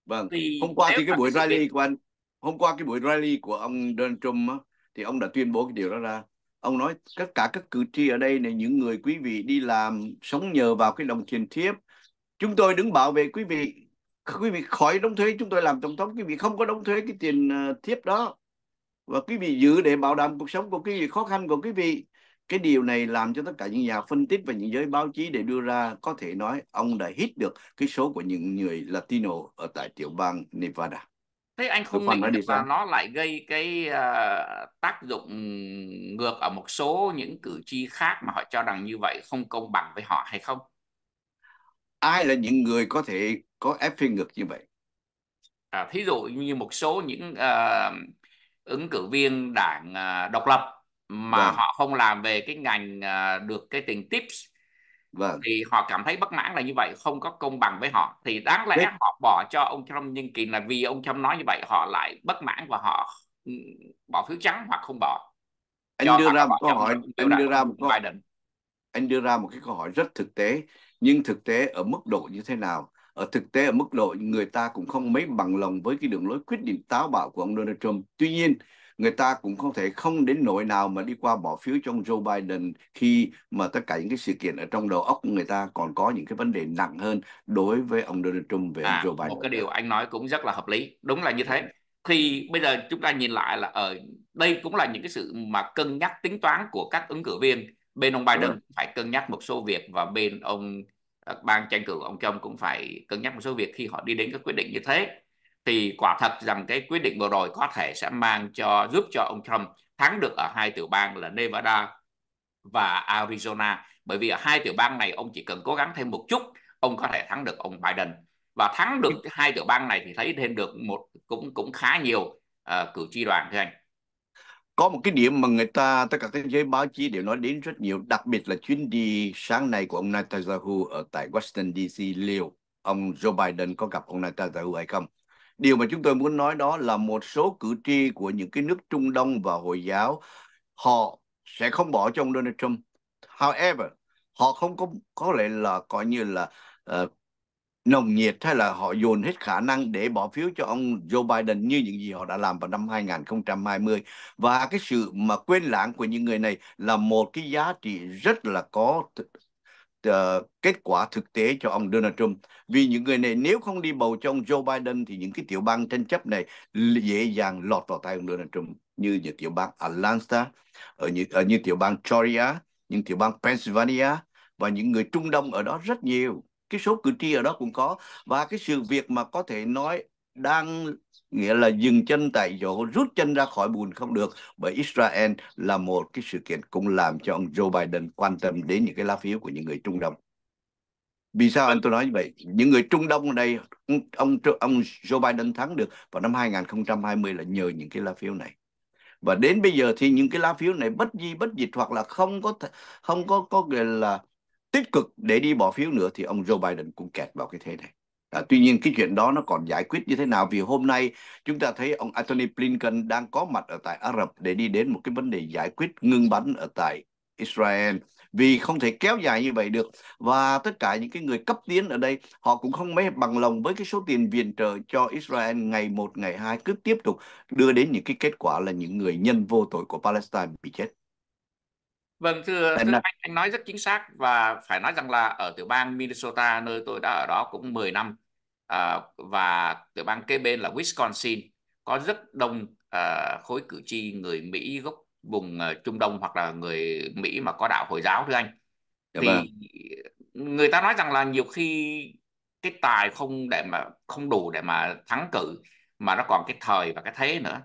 Vâng thì hôm qua thì cái buổi rally của anh hôm qua cái buổi rally của ông Donald Trump á, thì ông đã tuyên bố cái điều đó ra. Ông nói tất cả các cử tri ở đây này những người quý vị đi làm sống nhờ vào cái đồng tiền thiếp. Chúng tôi đứng bảo vệ quý vị. Quý vị khỏi đóng thuế chúng tôi làm tổng thống. Quý vị không có đóng thuế cái tiền uh, thiếp đó. Và quý vị giữ để bảo đảm cuộc sống của quý vị khó khăn của quý vị cái điều này làm cho tất cả những nhà phân tích và những giới báo chí để đưa ra có thể nói ông đã hít được cái số của những người Latino ở tại tiểu bang Nevada. Thế anh không nghĩ là nó lại gây cái uh, tác dụng ngược ở một số những cử tri khác mà họ cho rằng như vậy không công bằng với họ hay không? Ai là những người có thể có ép phê ngược như vậy? À, thí dụ như một số những uh, ứng cử viên đảng uh, độc lập mà vâng. họ không làm về cái ngành uh, được cái tiền tips vâng. thì họ cảm thấy bất mãn là như vậy không có công bằng với họ thì đáng lẽ Đấy. họ bỏ cho ông Trump nhưng kỳ là vì ông Trump nói như vậy họ lại bất mãn và họ ừ, bỏ phiếu trắng hoặc không bỏ anh đưa ra một câu hỏi anh đưa ra một câu Biden. anh đưa ra một cái câu hỏi rất thực tế nhưng thực tế ở mức độ như thế nào ở thực tế ở mức độ người ta cũng không mấy bằng lòng với cái đường lối quyết định táo bạo của ông Donald Trump tuy nhiên người ta cũng không thể không đến nỗi nào mà đi qua bỏ phiếu cho ông Joe Biden khi mà tất cả những cái sự kiện ở trong đầu óc người ta còn có những cái vấn đề nặng hơn đối với ông Donald Trump về à, ông Joe Biden. Một cái điều anh nói cũng rất là hợp lý, đúng là như thế. Thì bây giờ chúng ta nhìn lại là ở đây cũng là những cái sự mà cân nhắc tính toán của các ứng cử viên. Bên ông Biden ừ. phải cân nhắc một số việc và bên ông ờ, ban tranh cử ông Trump cũng phải cân nhắc một số việc khi họ đi đến các quyết định như thế thì quả thật rằng cái quyết định vừa rồi có thể sẽ mang cho giúp cho ông Trump thắng được ở hai tiểu bang là Nevada và Arizona. Bởi vì ở hai tiểu bang này ông chỉ cần cố gắng thêm một chút ông có thể thắng được ông Biden. Và thắng được hai tiểu bang này thì thấy thêm được một cũng cũng khá nhiều uh, cử tri đoàn thưa anh. Có một cái điểm mà người ta tất cả các giới báo chí đều nói đến rất nhiều đặc biệt là chuyến đi sáng nay của ông Netanyahu ở tại Washington DC liệu ông Joe Biden có gặp ông Netanyahu hay không? Điều mà chúng tôi muốn nói đó là một số cử tri của những cái nước Trung Đông và Hồi giáo họ sẽ không bỏ cho ông Donald Trump. However, họ không có có lẽ là coi như là uh, nồng nhiệt hay là họ dồn hết khả năng để bỏ phiếu cho ông Joe Biden như những gì họ đã làm vào năm 2020 và cái sự mà quên lãng của những người này là một cái giá trị rất là có uh, kết quả thực tế cho ông Donald Trump. Vì những người này nếu không đi bầu cho ông Joe Biden thì những cái tiểu bang tranh chấp này dễ dàng lọt vào tay ông Donald Trump như những tiểu bang Atlanta, ở như, ở như tiểu bang Georgia, những tiểu bang Pennsylvania và những người Trung Đông ở đó rất nhiều. Cái số cử tri ở đó cũng có và cái sự việc mà có thể nói đang nghĩa là dừng chân tại chỗ, rút chân ra khỏi bùn không được bởi Israel là một cái sự kiện cũng làm cho ông Joe Biden quan tâm đến những cái lá phiếu của những người Trung Đông. Vì sao anh tôi nói như vậy? Những người Trung Đông ở đây, ông ông Joe Biden thắng được vào năm 2020 là nhờ những cái lá phiếu này. Và đến bây giờ thì những cái lá phiếu này bất di, bất dịch hoặc là không có không có có gọi là tích cực để đi bỏ phiếu nữa thì ông Joe Biden cũng kẹt vào cái thế này. À, tuy nhiên cái chuyện đó nó còn giải quyết như thế nào? Vì hôm nay chúng ta thấy ông Anthony Blinken đang có mặt ở tại Ả Rập để đi đến một cái vấn đề giải quyết ngưng bắn ở tại Israel. Vì không thể kéo dài như vậy được. Và tất cả những cái người cấp tiến ở đây họ cũng không mấy bằng lòng với cái số tiền viện trợ cho Israel ngày một ngày hai cứ tiếp tục đưa đến những cái kết quả là những người nhân vô tội của Palestine bị chết. Vâng, thưa, thưa anh, anh nói rất chính xác và phải nói rằng là ở tiểu bang Minnesota nơi tôi đã ở đó cũng 10 năm à, và tiểu bang kế bên là Wisconsin có rất đông à, khối cử tri người Mỹ gốc vùng uh, Trung Đông hoặc là người Mỹ mà có đạo Hồi giáo thưa anh. Dạ thì vâng. người ta nói rằng là nhiều khi cái tài không để mà không đủ để mà thắng cử mà nó còn cái thời và cái thế nữa.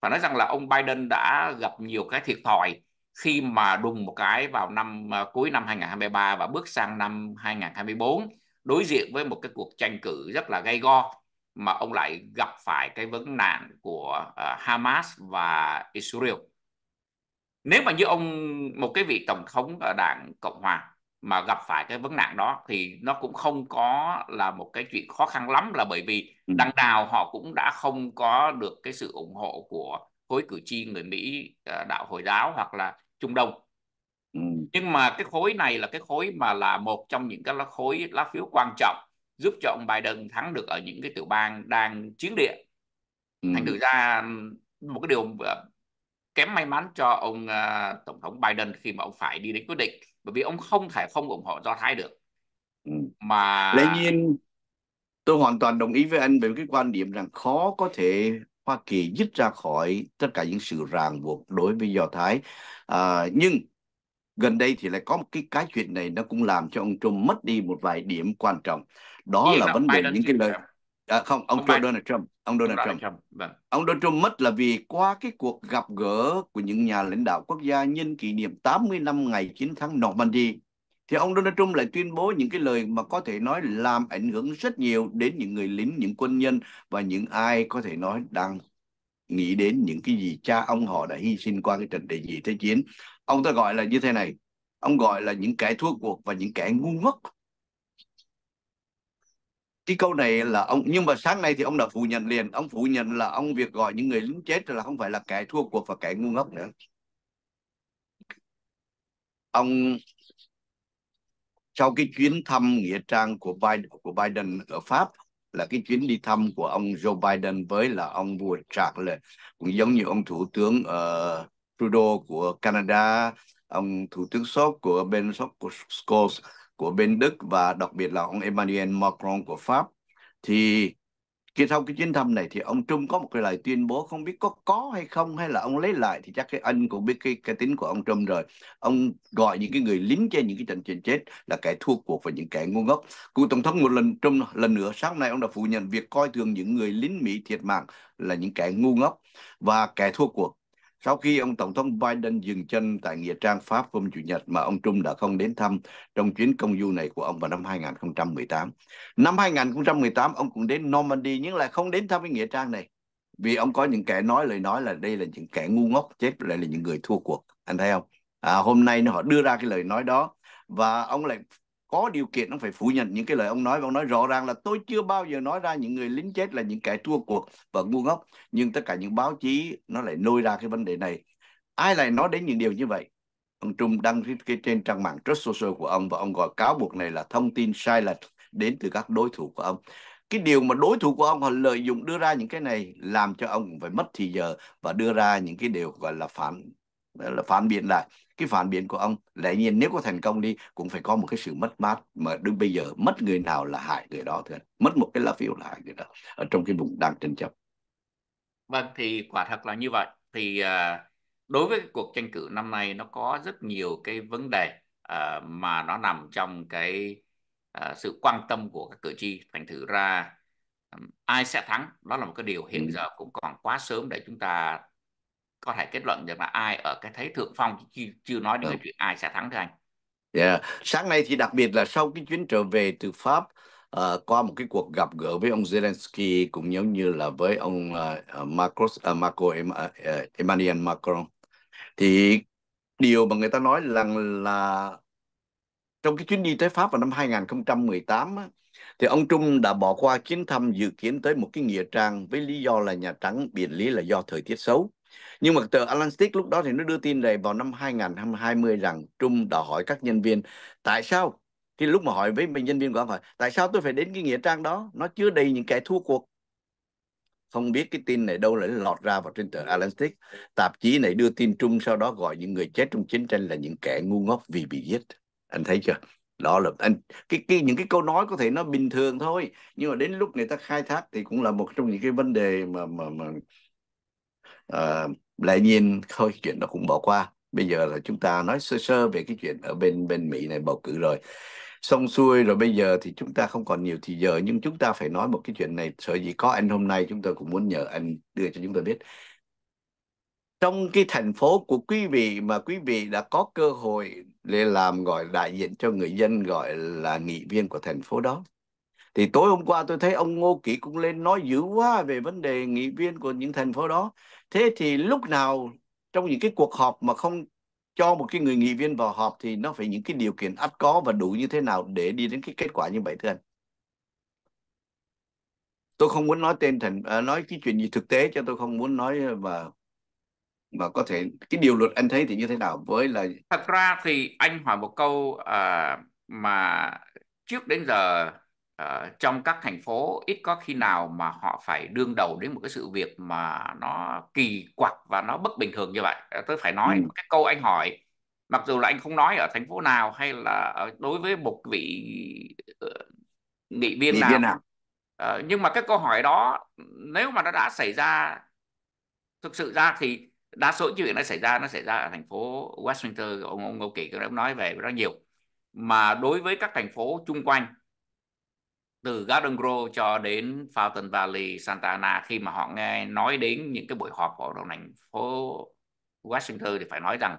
Và nói rằng là ông Biden đã gặp nhiều cái thiệt thòi khi mà đùng một cái vào năm uh, cuối năm 2023 và bước sang năm 2024 đối diện với một cái cuộc tranh cử rất là gay go mà ông lại gặp phải cái vấn nạn của uh, Hamas và Israel. Nếu mà như ông một cái vị tổng thống ở đảng Cộng hòa mà gặp phải cái vấn nạn đó thì nó cũng không có là một cái chuyện khó khăn lắm là bởi vì ừ. đằng nào họ cũng đã không có được cái sự ủng hộ của khối cử tri người Mỹ uh, đạo Hồi giáo hoặc là Trung Đông ừ. nhưng mà cái khối này là cái khối mà là một trong những cái lá khối lá phiếu quan trọng giúp cho ông Biden thắng được ở những cái tiểu bang đang chiến địa ừ. thành thử ra một cái điều ờ, kém may mắn cho ông uh, tổng thống Biden khi mà ông phải đi đến quyết định bởi vì ông không thể không ủng hộ Do Thái được ừ. mà lẽ nhiên tôi hoàn toàn đồng ý với anh về cái quan điểm rằng khó có thể Hoa Kỳ dứt ra khỏi tất cả những sự ràng buộc đối với Do Thái. À, nhưng gần đây thì lại có một cái cái chuyện này nó cũng làm cho ông Trump mất đi một vài điểm quan trọng. Đó Gì là vấn đề Biden những cái lời à, không ông, Ông Trump. Donald Trump, ông Donald Ông Trump. Trump. Vâng. Ông Donald Trump mất là vì qua cái cuộc gặp gỡ của những nhà lãnh đạo quốc gia nhân kỷ niệm 80 năm ngày chiến thắng Normandy thì ông Donald Trump lại tuyên bố những cái lời mà có thể nói làm ảnh hưởng rất nhiều đến những người lính, những quân nhân và những ai có thể nói đang nghĩ đến những cái gì cha ông họ đã hy sinh qua cái trận đại dịch thế chiến. Ông ta gọi là như thế này, ông gọi là những kẻ thua cuộc và những kẻ ngu ngốc. Cái câu này là ông nhưng mà sáng nay thì ông đã phủ nhận liền, ông phủ nhận là ông việc gọi những người lính chết là không phải là kẻ thua cuộc và kẻ ngu ngốc nữa. Ông sau cái chuyến thăm nghĩa trang của Biden, của Biden ở Pháp là cái chuyến đi thăm của ông Joe Biden với là ông vua Charles cũng giống như ông thủ tướng uh, Trudeau của Canada ông thủ tướng Scholz của bên Scholz của bên Đức và đặc biệt là ông Emmanuel Macron của Pháp. Thì khi sau cái chuyến thăm này thì ông Trump có một cái lời tuyên bố không biết có có hay không, hay là ông lấy lại thì chắc cái anh cũng biết cái cái tính của ông Trump rồi. Ông gọi những cái người lính trên những cái trận chiến chết là kẻ thua cuộc và những kẻ ngu ngốc. Cựu tổng thống một lần Trump, lần nữa sáng nay ông đã phủ nhận việc coi thường những người lính Mỹ thiệt mạng là những kẻ ngu ngốc và kẻ thua cuộc sau khi ông Tổng thống Biden dừng chân tại Nghĩa trang Pháp hôm Chủ nhật mà ông Trung đã không đến thăm trong chuyến công du này của ông vào năm 2018. Năm 2018 ông cũng đến Normandy nhưng lại không đến thăm cái Nghĩa trang này. Vì ông có những kẻ nói lời nói là đây là những kẻ ngu ngốc chết lại là những người thua cuộc. Anh thấy không? À, hôm nay họ đưa ra cái lời nói đó và ông lại có điều kiện, ông phải phủ nhận những cái lời ông nói và ông nói rõ ràng là tôi chưa bao giờ nói ra những người lính chết là những kẻ thua cuộc và ngu ngốc. Nhưng tất cả những báo chí nó lại nôi ra cái vấn đề này. Ai lại nói đến những điều như vậy? Ông Trung đăng cái trên trang mạng Trust Social của ông và ông gọi cáo buộc này là thông tin sai lệch đến từ các đối thủ của ông. Cái điều mà đối thủ của ông họ lợi dụng đưa ra những cái này làm cho ông phải mất thì giờ và đưa ra những cái điều gọi là phản là phản biện lại cái phản biện của ông. Lẽ nhiên nếu có thành công đi cũng phải có một cái sự mất mát mà đến bây giờ mất người nào là hại người đó thôi mất một cái lá phiếu là hại người đó ở trong cái vùng đang tranh chấp. Vâng thì quả thật là như vậy. Thì uh, đối với cuộc tranh cử năm nay nó có rất nhiều cái vấn đề uh, mà nó nằm trong cái uh, sự quan tâm của các cử tri. Thành thử ra um, ai sẽ thắng? Đó là một cái điều hiện ừ. giờ cũng còn quá sớm để chúng ta có thể kết luận được là ai ở cái thế thượng phong chưa, chưa nói đến cái chuyện ai sẽ thắng thưa anh. Yeah. Sáng nay thì đặc biệt là sau cái chuyến trở về từ Pháp uh, qua một cái cuộc gặp gỡ với ông Zelensky cũng giống như là với ông uh, Marcos uh, Marco em, uh, Emmanuel Macron thì điều mà người ta nói rằng là trong cái chuyến đi tới Pháp vào năm 2018 á, thì ông Trung đã bỏ qua chuyến thăm dự kiến tới một cái nghĩa trang với lý do là Nhà Trắng biện lý là do thời tiết xấu nhưng mà tờ Atlantic lúc đó thì nó đưa tin này vào năm 2020 rằng Trung đã hỏi các nhân viên. Tại sao? Khi lúc mà hỏi với mình nhân viên của ông hỏi tại sao tôi phải đến cái nghĩa trang đó? Nó chứa đầy những kẻ thua cuộc. Không biết cái tin này đâu lại lọt ra vào trên tờ Atlantic. Tạp chí này đưa tin Trung sau đó gọi những người chết trong chiến tranh là những kẻ ngu ngốc vì bị giết. Anh thấy chưa? Đó là anh cái, cái những cái câu nói có thể nó bình thường thôi. Nhưng mà đến lúc người ta khai thác thì cũng là một trong những cái vấn đề mà mà mà à, lẽ nhiên thôi chuyện đó cũng bỏ qua. Bây giờ là chúng ta nói sơ sơ về cái chuyện ở bên bên Mỹ này bầu cử rồi. Xong xuôi rồi bây giờ thì chúng ta không còn nhiều thì giờ nhưng chúng ta phải nói một cái chuyện này. Sở dĩ có anh hôm nay chúng tôi cũng muốn nhờ anh đưa cho chúng tôi biết. Trong cái thành phố của quý vị mà quý vị đã có cơ hội để làm gọi đại diện cho người dân gọi là nghị viên của thành phố đó thì tối hôm qua tôi thấy ông Ngô Kỷ cũng lên nói dữ quá về vấn đề nghị viên của những thành phố đó thế thì lúc nào trong những cái cuộc họp mà không cho một cái người nghị viên vào họp thì nó phải những cái điều kiện ắt có và đủ như thế nào để đi đến cái kết quả như vậy thưa anh? Tôi không muốn nói tên thành à, nói cái chuyện gì thực tế cho tôi không muốn nói ờ, và và có thể cái điều luật anh thấy thì như thế nào với là thật ra thì anh hỏi một câu à, mà trước đến giờ uh, trong các thành phố ít có khi nào mà họ phải đương đầu đến một cái sự việc mà nó kỳ quặc và nó bất bình thường như vậy ờ, tôi phải nói ừ. cái câu anh hỏi mặc dù là anh không nói ở thành phố nào hay là đối với một vị uh, nghị viên nghị nào, viên nào. Uh, nhưng mà cái câu hỏi đó nếu mà nó đã xảy ra thực sự ra thì đa số chuyện nó xảy ra nó xảy ra ở thành phố Westminster ông ông Ngô Kỳ cũng nói về rất nhiều mà đối với các thành phố chung quanh từ Garden Grove cho đến Fountain Valley, Santa Ana khi mà họ nghe nói đến những cái buổi họp của thành phố Washington thì phải nói rằng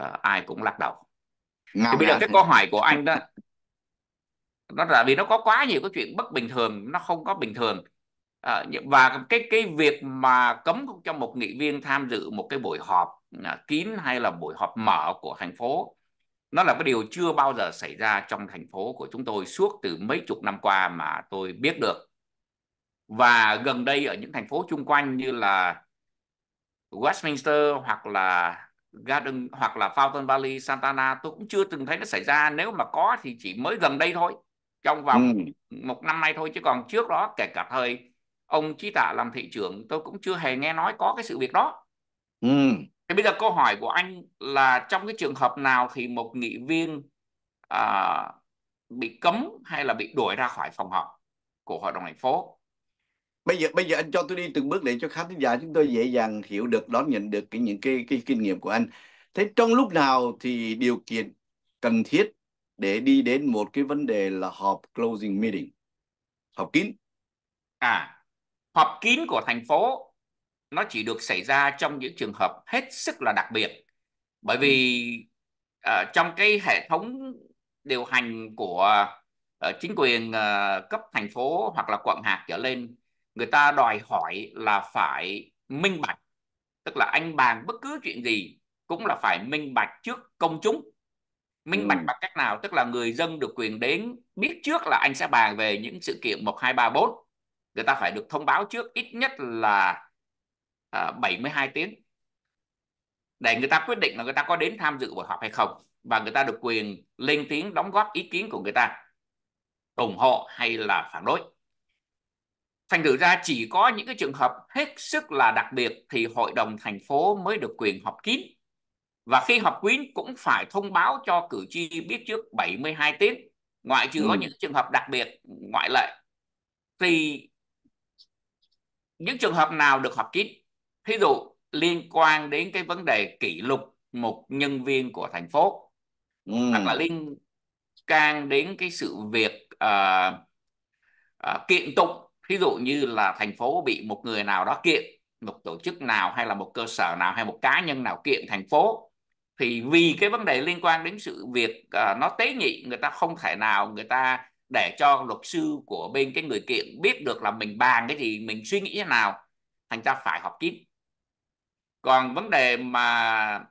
uh, ai cũng lắc đầu. Ngào thì bây giờ cái câu hỏi của anh đó nó là vì nó có quá nhiều cái chuyện bất bình thường, nó không có bình thường. À, và cái cái việc mà cấm cho một nghị viên tham dự một cái buổi họp uh, kín hay là buổi họp mở của thành phố nó là cái điều chưa bao giờ xảy ra trong thành phố của chúng tôi suốt từ mấy chục năm qua mà tôi biết được và gần đây ở những thành phố chung quanh như là Westminster hoặc là Garden hoặc là Fountain Valley, Santana tôi cũng chưa từng thấy nó xảy ra nếu mà có thì chỉ mới gần đây thôi trong vòng ừ. một năm nay thôi chứ còn trước đó kể cả thời ông Chí Tạ làm thị trưởng tôi cũng chưa hề nghe nói có cái sự việc đó ừ. Thì bây giờ câu hỏi của anh là trong cái trường hợp nào thì một nghị viên à, bị cấm hay là bị đuổi ra khỏi phòng họp của hội đồng thành phố? Bây giờ bây giờ anh cho tôi đi từng bước để cho khán giả chúng tôi dễ dàng hiểu được đón nhận được cái những cái cái kinh nghiệm của anh. Thế trong lúc nào thì điều kiện cần thiết để đi đến một cái vấn đề là họp closing meeting, họp kín? À, họp kín của thành phố nó chỉ được xảy ra trong những trường hợp hết sức là đặc biệt. Bởi vì uh, trong cái hệ thống điều hành của uh, chính quyền uh, cấp thành phố hoặc là quận hạt trở lên người ta đòi hỏi là phải minh bạch. Tức là anh bàn bất cứ chuyện gì cũng là phải minh bạch trước công chúng. Minh ừ. bạch bằng cách nào? Tức là người dân được quyền đến biết trước là anh sẽ bàn về những sự kiện một hai ba bốn. Người ta phải được thông báo trước ít nhất là à, 72 tiếng. Để người ta quyết định là người ta có đến tham dự buổi họp hay không và người ta được quyền lên tiếng đóng góp ý kiến của người ta ủng hộ hay là phản đối. Thành thử ra chỉ có những cái trường hợp hết sức là đặc biệt thì hội đồng thành phố mới được quyền họp kín. Và khi họp kín cũng phải thông báo cho cử tri biết trước 72 tiếng. Ngoại trừ ừ. có những trường hợp đặc biệt ngoại lệ thì những trường hợp nào được họp kín thí dụ liên quan đến cái vấn đề kỷ lục một nhân viên của thành phố ừ. hoặc là liên can đến cái sự việc uh, uh, kiện tụng ví dụ như là thành phố bị một người nào đó kiện một tổ chức nào hay là một cơ sở nào hay một cá nhân nào kiện thành phố thì vì cái vấn đề liên quan đến sự việc uh, nó tế nhị người ta không thể nào người ta để cho luật sư của bên cái người kiện biết được là mình bàn cái gì mình suy nghĩ thế nào thành ra phải họp kín còn vấn đề mà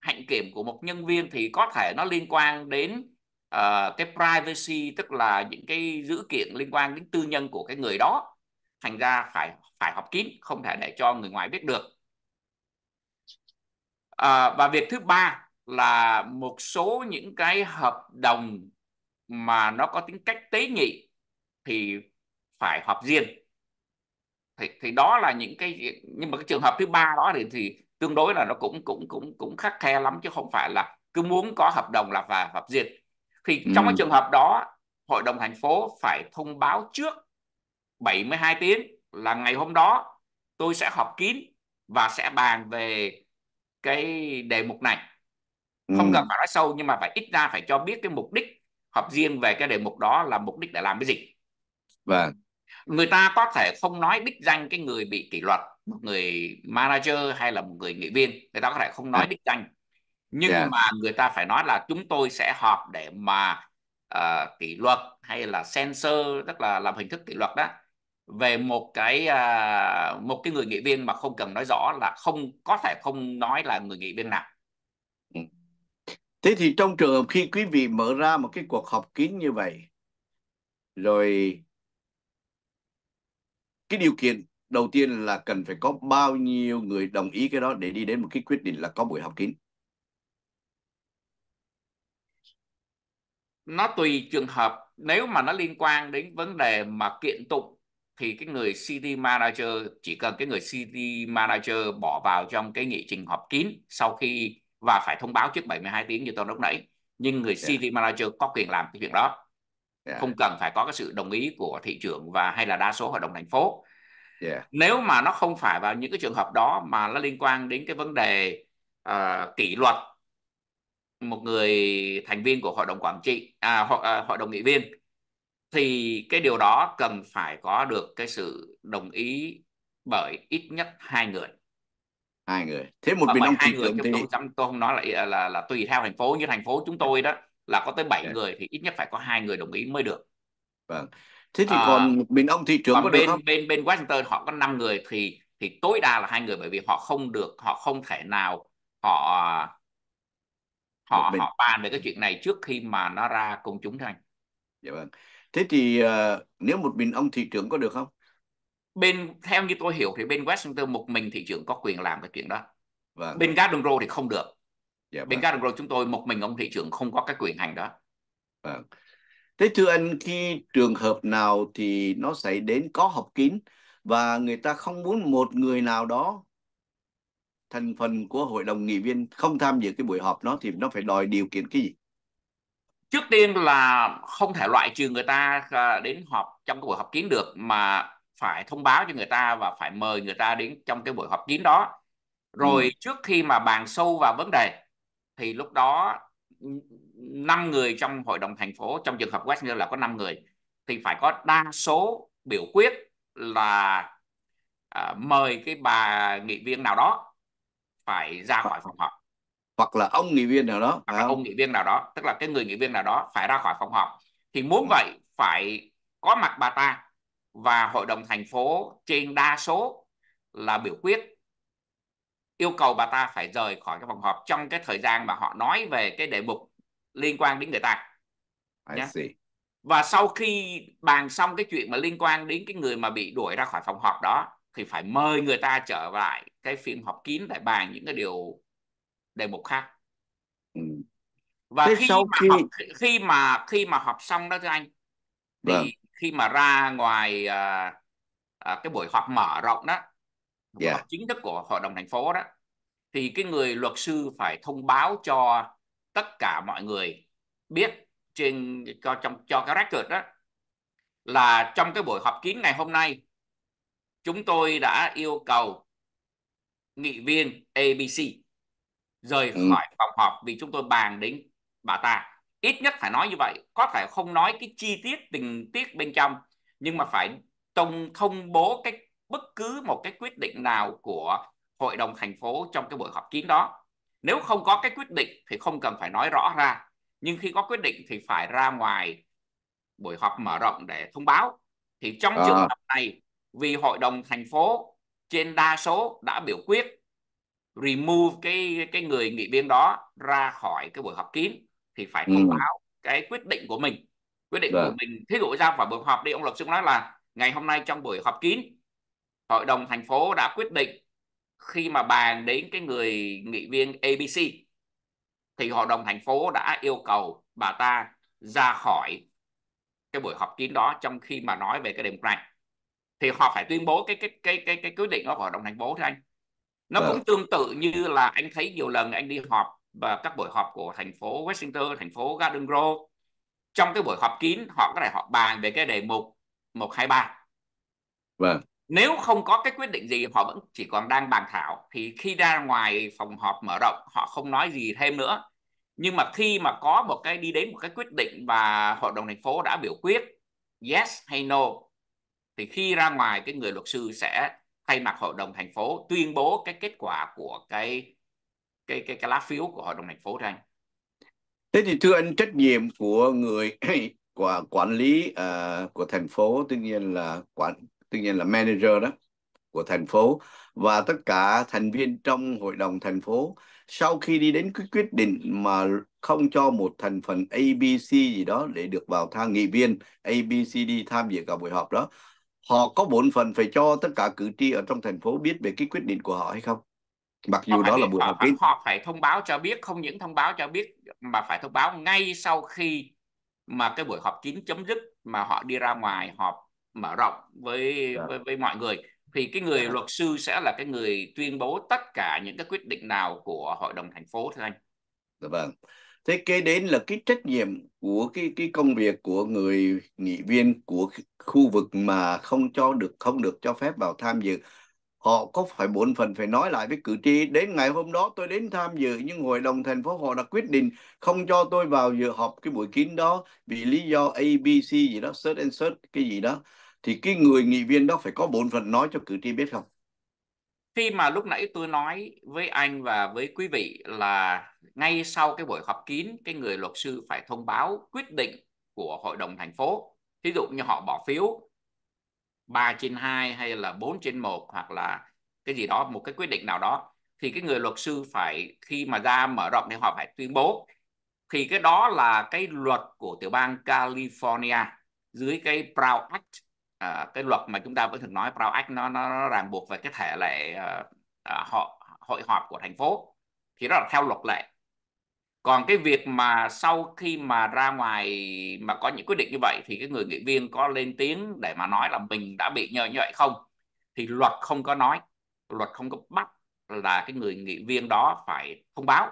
hạnh kiểm của một nhân viên thì có thể nó liên quan đến uh, cái privacy tức là những cái dữ kiện liên quan đến tư nhân của cái người đó. Thành ra phải phải họp kín không thể để cho người ngoài biết được. À, và việc thứ ba là một số những cái hợp đồng mà nó có tính cách tế nhị thì phải họp riêng thì thì đó là những cái nhưng mà cái trường hợp thứ ba đó thì thì tương đối là nó cũng cũng cũng cũng khắc khe lắm chứ không phải là cứ muốn có hợp đồng là và hợp duyệt thì ừ. trong cái trường hợp đó hội đồng thành phố phải thông báo trước 72 tiếng là ngày hôm đó tôi sẽ họp kín và sẽ bàn về cái đề mục này không ừ. cần phải nói sâu nhưng mà phải ít ra phải cho biết cái mục đích họp riêng về cái đề mục đó là mục đích để làm cái gì vâng người ta có thể không nói đích danh cái người bị kỷ luật một người manager hay là một người nghị viên người ta có thể không nói. Dạ. đích danh nhưng yeah. Mà người ta phải nói là chúng tôi sẽ họp để mà uh, kỷ luật hay là censor tức là làm hình thức kỷ luật đó về một cái uh, một cái người nghị viên mà không cần nói rõ là không có thể không nói là người nghị viên nào ừ. thế thì trong trường hợp khi quý vị mở ra một cái cuộc họp kín như vậy rồi cái điều kiện đầu tiên là cần phải có bao nhiêu người đồng ý cái đó để đi đến một cái quyết định là có buổi họp kín. Nó tùy trường hợp. Nếu mà nó liên quan đến vấn đề mà kiện tụng thì cái người city manager chỉ cần cái người city manager bỏ vào trong cái nghị trình họp kín sau khi và phải thông báo trước 72 tiếng như tôi lúc nãy. Nhưng người yeah. city manager có quyền làm cái chuyện đó yeah. không cần phải có cái sự đồng ý của thị trưởng và hay là đa số hội đồng thành phố yeah. nếu mà nó không phải vào những cái trường hợp đó mà nó liên quan đến cái vấn đề uh, kỷ luật một người thành viên của hội đồng quản trị à, hoặc à, hội đồng nghị viên thì cái điều đó cần phải có được cái sự đồng ý bởi ít nhất hai người hai người thế một bên ông hai người thì tôi, tôi không nói là, là là là tùy theo thành phố như thành phố chúng tôi đó là có tới 7 yeah. người thì ít nhất phải có hai người đồng ý mới được. Vâng. Thế thì à, còn bên ông thị trưởng còn có bên được không? bên bên Washington họ có 5 người thì thì tối đa là hai người bởi vì họ không được họ không thể nào họ họ họ bàn về cái chuyện này trước khi mà nó ra công chúng thôi. Dạ vâng. Thế thì uh, nếu một mình ông thị trưởng có được không? Bên theo như tôi hiểu thì bên Washington một mình thị trưởng có quyền làm cái chuyện đó. Vâng. bên Garden Grove thì không được dạ bên vâng. Garden Grove chúng tôi một mình ông thị trưởng không có cái quyền hành đó vâng. thế thưa anh khi trường hợp nào thì nó xảy đến có họp kín và người ta không muốn một người nào đó thành phần của hội đồng nghị viên không tham dự cái buổi họp đó thì nó phải đòi điều kiện cái gì trước tiên là không thể loại trừ người ta à, đến họp trong cái buổi họp kín được mà phải thông báo cho người ta và phải mời người ta đến trong cái buổi họp kín đó rồi ừ. trước khi mà bàn sâu vào vấn đề thì lúc đó năm người trong hội đồng thành phố trong trường hợp Westminster là có 5 người thì phải có đa số biểu quyết là à, mời cái bà nghị viên nào đó phải ra khỏi phòng họp. hoặc là ông nghị viên nào đó hoặc là ông nghị viên nào đó tức là cái người nghị viên nào đó phải ra khỏi phòng họp. Thì muốn ừ. vậy phải có mặt bà ta và hội đồng thành phố trên đa số là biểu quyết yêu cầu bà ta phải rời khỏi cái phòng họp trong cái thời gian mà họ nói về cái đề mục liên quan đến người ta nhé. và sau khi bàn xong cái chuyện mà liên quan đến cái người mà bị đuổi ra khỏi phòng họp đó thì phải mời người ta trở lại cái phiên họp kín để bàn những cái điều đề mục khác ừ. và khi sau mà khi... Họp, khi mà khi mà họp xong đó thưa anh thì vâng. khi mà ra ngoài uh, uh, cái buổi họp mở rộng đó yeah. Dạ. chính thức của hội đồng thành phố đó thì cái người luật sư phải thông báo cho tất cả mọi người biết trên cho trong cho cái record đó là trong cái buổi họp kín ngày hôm nay chúng tôi đã yêu cầu nghị viên ABC rời ừ. khỏi phòng họp vì chúng tôi bàn đến bà ta ít nhất phải nói như vậy có thể không nói cái chi tiết tình tiết bên trong nhưng mà phải thông thông bố cái bất cứ một cái quyết định nào của hội đồng thành phố trong cái buổi họp kín đó nếu không có cái quyết định thì không cần phải nói rõ ra nhưng khi có quyết định thì phải ra ngoài buổi họp mở rộng để thông báo thì trong trường hợp này vì hội đồng thành phố trên đa số đã biểu quyết remove cái cái người nghị viên đó ra khỏi cái buổi họp kín thì phải thông ừ. báo cái quyết định của mình quyết định Được. của vâng. mình thí dụ ra vào buổi họp đi ông luật sư nói là ngày hôm nay trong buổi họp kín hội đồng thành phố đã quyết định khi mà bàn đến cái người nghị viên ABC thì hội đồng thành phố đã yêu cầu bà ta ra khỏi cái buổi họp kín đó trong khi mà nói về cái mục này. Thì họ phải tuyên bố cái cái cái cái cái quyết định đó của hội đồng thành phố thưa anh. Nó cũng vâng. tương tự như là anh thấy nhiều lần anh đi họp và các buổi họp của thành phố Washington thành phố Garden Grove. Trong cái buổi họp kín họ có thể họ bàn về cái đề mục một hai ba. Vâng nếu không có cái quyết định gì họ vẫn chỉ còn đang bàn thảo. Thì khi ra ngoài phòng họp mở rộng họ không nói gì thêm nữa. Nhưng mà khi mà có một cái đi đến một cái quyết định và hội đồng thành phố đã biểu quyết yes hay no thì khi ra ngoài cái người luật sư sẽ thay mặt hội đồng thành phố tuyên bố cái kết quả của cái cái cái cái lá phiếu của hội đồng thành phố anh. Thế thì thưa anh trách nhiệm của người của quản lý uh, của thành phố tất nhiên là quản tất nhiên là manager đó của thành phố và tất cả thành viên trong hội đồng thành phố sau khi đi đến cái quyết định mà không cho một thành phần ABC gì đó để được vào thang nghị viên ABCD tham dự cả buổi họp đó họ có bổn phận phải cho tất cả cử tri ở trong thành phố biết về cái quyết định của họ hay không? Mặc dù đó là buổi họp kín. họ phải thông báo cho biết không những thông báo cho biết mà phải thông báo ngay sau khi mà cái buổi họp kín chấm dứt mà họ đi ra ngoài họp mở rộng với dạ. với, với mọi người. Thì cái người dạ. luật sư sẽ là cái người tuyên bố tất cả những cái quyết định nào của hội đồng thành phố thưa anh? Dạ vâng. Thế kế đến là cái trách nhiệm của cái cái công việc của người nghị viên của khu vực mà không cho được không được cho phép vào tham dự. Họ có phải bổn phận phải nói lại với cử tri đến ngày hôm đó tôi đến tham dự nhưng hội đồng thành phố họ đã quyết định không cho tôi vào dự họp cái buổi kín đó vì lý do ABC gì đó search and search cái gì đó thì cái người nghị viên đó phải có bổn phận nói cho cử tri biết không? Khi mà lúc nãy tôi nói với anh và với quý vị là ngay sau cái buổi họp kín, cái người luật sư phải thông báo quyết định của hội đồng thành phố. Ví dụ như họ bỏ phiếu 3 trên 2 hay là 4 trên 1 hoặc là cái gì đó, một cái quyết định nào đó, thì cái người luật sư phải, khi mà ra mở rộng thì họ phải tuyên bố. Thì cái đó là cái luật của tiểu bang California dưới cái Brown Act à, cái luật mà chúng ta vẫn thường nói Brown Act nó nó, nó ràng buộc về cái thể lệ à, họ hội họp của thành phố thì đó là theo luật lệ. Còn cái việc mà sau khi mà ra ngoài mà có những quyết định như vậy thì cái người nghị viên có lên tiếng để mà nói là mình đã bị nhờ như vậy không? Thì luật không có nói luật không có bắt là cái người nghị viên đó phải thông báo.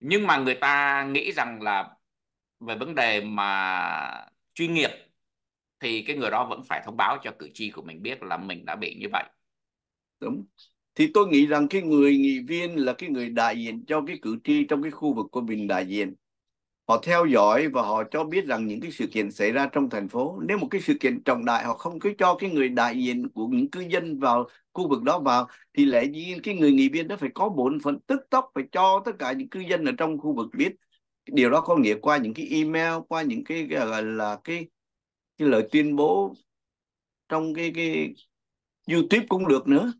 Nhưng mà người ta nghĩ rằng là về vấn đề mà chuyên nghiệp thì cái người đó vẫn phải thông báo cho cử tri của mình biết là mình đã bị như vậy. Đúng. Thì tôi nghĩ rằng cái người nghị viên là cái người đại diện cho cái cử tri trong cái khu vực của mình đại diện. Họ theo dõi và họ cho biết rằng những cái sự kiện xảy ra trong thành phố. Nếu một cái sự kiện trọng đại, họ không cứ cho cái người đại diện của những cư dân vào khu vực đó vào, thì lẽ nhiên cái người nghị viên đó phải có bổn phận tức tốc phải cho tất cả những cư dân ở trong khu vực biết. Điều đó có nghĩa qua những cái email, qua những cái, gọi là, cái cái lời tuyên bố trong cái cái YouTube cũng được nữa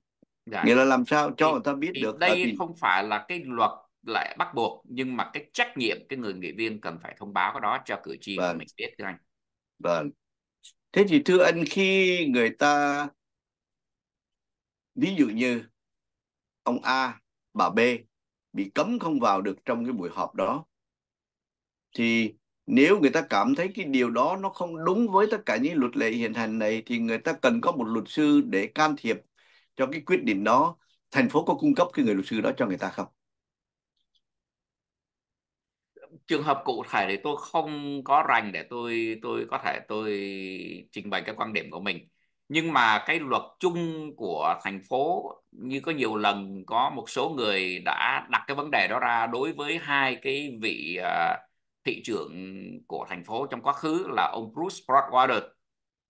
dạ. nghĩa là làm sao cho thì, người ta biết được đây thì... không phải là cái luật lại bắt buộc nhưng mà cái trách nhiệm cái người nghị viên cần phải thông báo cái đó cho cử tri vâng. mình biết thưa anh vâng thế thì thưa anh khi người ta ví dụ như ông A bà B bị cấm không vào được trong cái buổi họp đó thì nếu người ta cảm thấy cái điều đó nó không đúng với tất cả những luật lệ hiện hành này thì người ta cần có một luật sư để can thiệp cho cái quyết định đó. Thành phố có cung cấp cái người luật sư đó cho người ta không? Trường hợp cụ thể thì tôi không có rành để tôi tôi có thể tôi trình bày cái quan điểm của mình. Nhưng mà cái luật chung của thành phố như có nhiều lần có một số người đã đặt cái vấn đề đó ra đối với hai cái vị uh, thị trưởng của thành phố trong quá khứ là ông Bruce Broadwater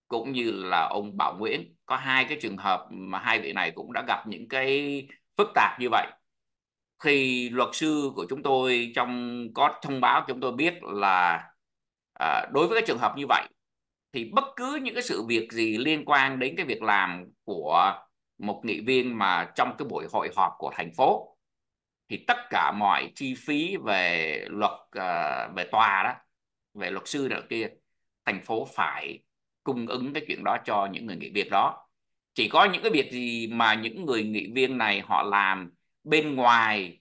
cũng như là ông Bảo Nguyễn. Có hai cái trường hợp mà hai vị này cũng đã gặp những cái phức tạp như vậy. Khi luật sư của chúng tôi trong có thông báo chúng tôi biết là à, đối với cái trường hợp như vậy thì bất cứ những cái sự việc gì liên quan đến cái việc làm của một nghị viên mà trong cái buổi hội họp của thành phố thì tất cả mọi chi phí về luật uh, về tòa đó về luật sư nữa kia thành phố phải cung ứng cái chuyện đó cho những người nghị viên đó chỉ có những cái việc gì mà những người nghị viên này họ làm bên ngoài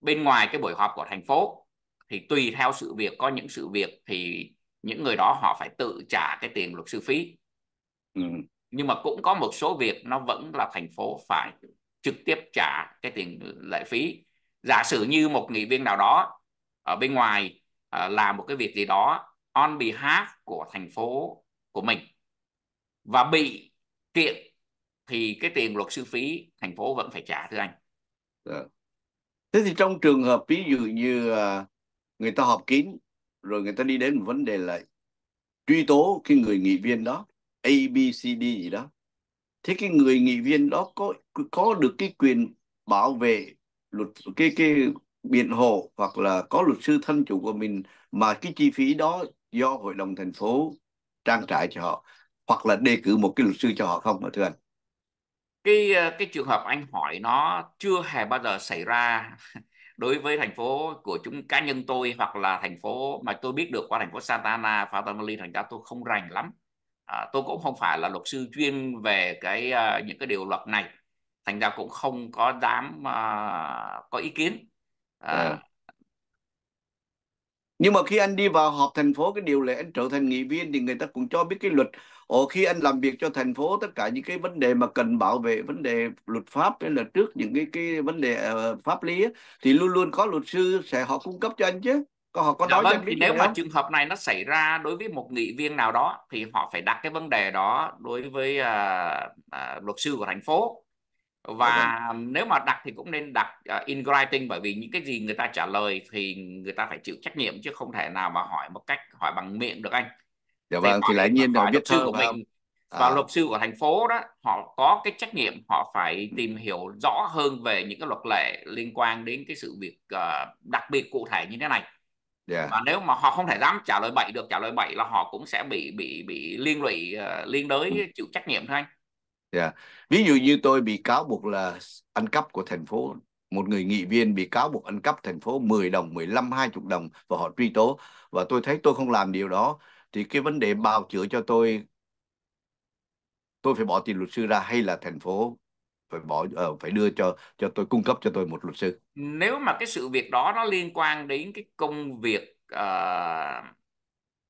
bên ngoài cái buổi họp của thành phố thì tùy theo sự việc có những sự việc thì những người đó họ phải tự trả cái tiền luật sư phí ừ. nhưng mà cũng có một số việc nó vẫn là thành phố phải trực tiếp trả cái tiền lệ phí giả sử như một nghị viên nào đó ở bên ngoài uh, làm một cái việc gì đó on behalf của thành phố của mình và bị kiện thì cái tiền luật sư phí thành phố vẫn phải trả thưa anh. Dạ. Thế thì trong trường hợp ví dụ như ờ, người ta họp kín rồi người ta đi đến một vấn đề là truy tố cái người nghị viên đó A B C D gì đó thế cái người nghị viên đó có có được cái quyền bảo vệ luật cái cái biện hộ hoặc là có luật sư thân chủ của mình mà cái chi phí đó do hội đồng thành phố trang trải cho họ hoặc là đề cử một cái luật sư cho họ không thưa anh? Cái cái trường hợp anh hỏi nó chưa hề bao giờ xảy ra đối với thành phố của chúng cá nhân tôi hoặc là thành phố mà tôi biết được qua thành phố Santa Ana, Family thành ra tôi không rành lắm à, tôi cũng không phải là luật sư chuyên về cái uh, những cái điều luật này. Thành ra cũng không có dám uh, có ý kiến. À, à. nhưng mà khi anh đi vào họp thành phố cái điều lệ anh trở thành nghị viên thì người ta cũng cho biết cái luật. Ồ khi anh làm việc cho thành phố tất cả những cái vấn đề mà cần bảo vệ vấn đề luật pháp hay là trước những cái cái vấn đề uh, pháp lý ấy, thì luôn luôn có luật sư sẽ họ cung cấp cho anh chứ có họ có dạ nói vâng, thì nếu mà không? trường hợp này nó xảy ra đối với một nghị viên nào đó thì họ phải đặt cái vấn đề đó đối với uh, uh, luật sư của thành phố. Và vâng. nếu mà đặt thì cũng nên đặt uh, in writing bởi vì những cái gì người ta trả lời thì người ta phải chịu trách nhiệm chứ không thể nào mà hỏi một cách hỏi bằng miệng được anh. Dạ vâng thì mà nhiên là viết luật sư của mình. và à luật sư của thành phố đó họ có cái trách nhiệm họ phải tìm hiểu rõ hơn về những cái luật lệ liên quan đến cái sự việc uh, đặc biệt cụ thể như thế này dạ và nếu mà họ không thể dám trả lời bậy được trả lời bậy là họ cũng sẽ bị bị bị liên lụy uh, liên ừ. đới chịu trách nhiệm thôi anh. Dạ ví dụ như tôi bị cáo buộc là ăn cắp của thành phố một người nghị viên bị cáo buộc ăn cắp thành phố 10 đồng 15 20 đồng và họ truy tố. Và tôi thấy tôi không làm điều đó thì cái vấn đề bào chữa cho tôi tôi phải bỏ tiền luật sư ra hay là thành phố phải bỏ uh, phải đưa cho cho tôi cung cấp cho tôi một luật sư. Nếu mà cái sự việc đó nó liên quan đến cái công việc uh,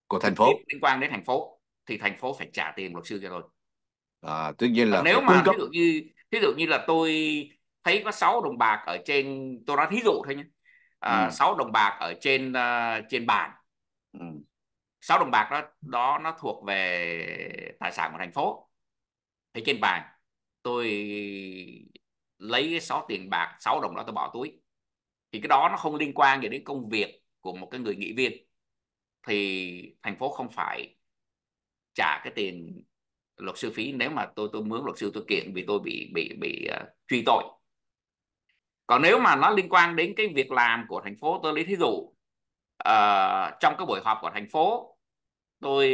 của thành phố. liên quan đến thành phố thì thành phố phải trả tiền luật sư cho tôi. À, tất nhiên là nếu mà cấp. ví dụ như ví dụ như là tôi thấy có 6 đồng bạc ở trên tôi nói thí dụ thôi nhé. À, ừ. 6 đồng bạc ở trên uh, trên bàn. Ừ. 6 đồng bạc đó đó nó thuộc về tài sản của thành phố. Thì trên bàn tôi lấy cái số tiền bạc 6 đồng đó tôi bỏ túi. Thì cái đó nó không liên quan gì đến công việc của một cái người nghị viên. Thì thành phố không phải trả cái tiền luật sư phí nếu mà tôi tôi mướn luật sư tôi kiện vì tôi bị bị bị uh, truy tội. Còn nếu mà nó liên quan đến cái việc làm của thành phố tôi lấy thí dụ uh, trong cái buổi họp của thành phố tôi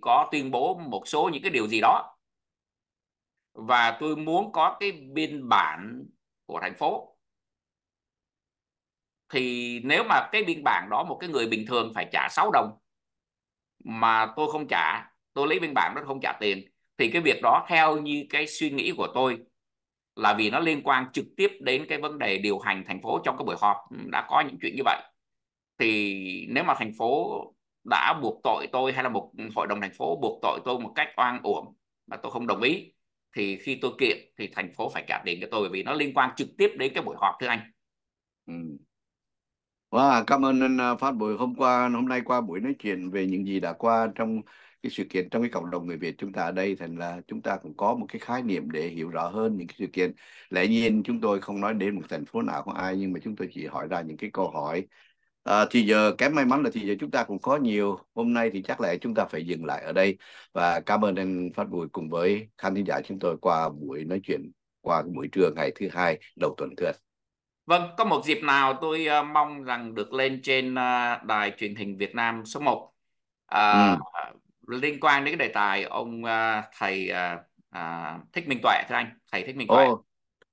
có tuyên bố một số những cái điều gì đó và tôi muốn có cái biên bản của thành phố. Thì nếu mà cái biên bản đó một cái người bình thường phải trả 6 đồng mà tôi không trả, tôi lấy biên bản đó không trả tiền, thì cái việc đó theo như cái suy nghĩ của tôi là vì nó liên quan trực tiếp đến cái vấn đề điều hành thành phố trong cái buổi họp đã có những chuyện như vậy. Thì nếu mà thành phố đã buộc tội tôi hay là một hội đồng thành phố buộc tội tôi một cách oan uổng mà tôi không đồng ý thì khi tôi kiện thì thành phố phải trả tiền cho tôi vì nó liên quan trực tiếp đến cái buổi họp thưa anh. Ừ. Vâng wow, cảm ơn anh Phát buổi hôm qua hôm nay qua buổi nói chuyện về những gì đã qua trong cái sự kiện trong cái cộng đồng người Việt chúng ta ở đây. Thành là chúng ta cũng có một cái khái niệm để hiểu rõ hơn những cái sự kiện. Lẽ nhiên chúng tôi không nói đến một thành phố nào của ai nhưng mà chúng tôi chỉ hỏi ra những cái câu hỏi à, thì giờ kém may mắn là thì giờ chúng ta cũng có nhiều hôm nay thì chắc là chúng ta phải dừng lại ở đây và cảm ơn anh Phát Bùi cùng với khán thính giả chúng tôi qua buổi nói chuyện qua buổi trưa ngày thứ hai đầu tuần thưa anh Vâng, có một dịp nào tôi uh, mong rằng được lên trên uh, đài truyền hình Việt Nam số 1 uh, ừ. liên quan đến cái đề tài ông uh, thầy uh, uh, Thích Minh Tuệ thưa anh, thầy Thích Minh Tuệ. Ồ,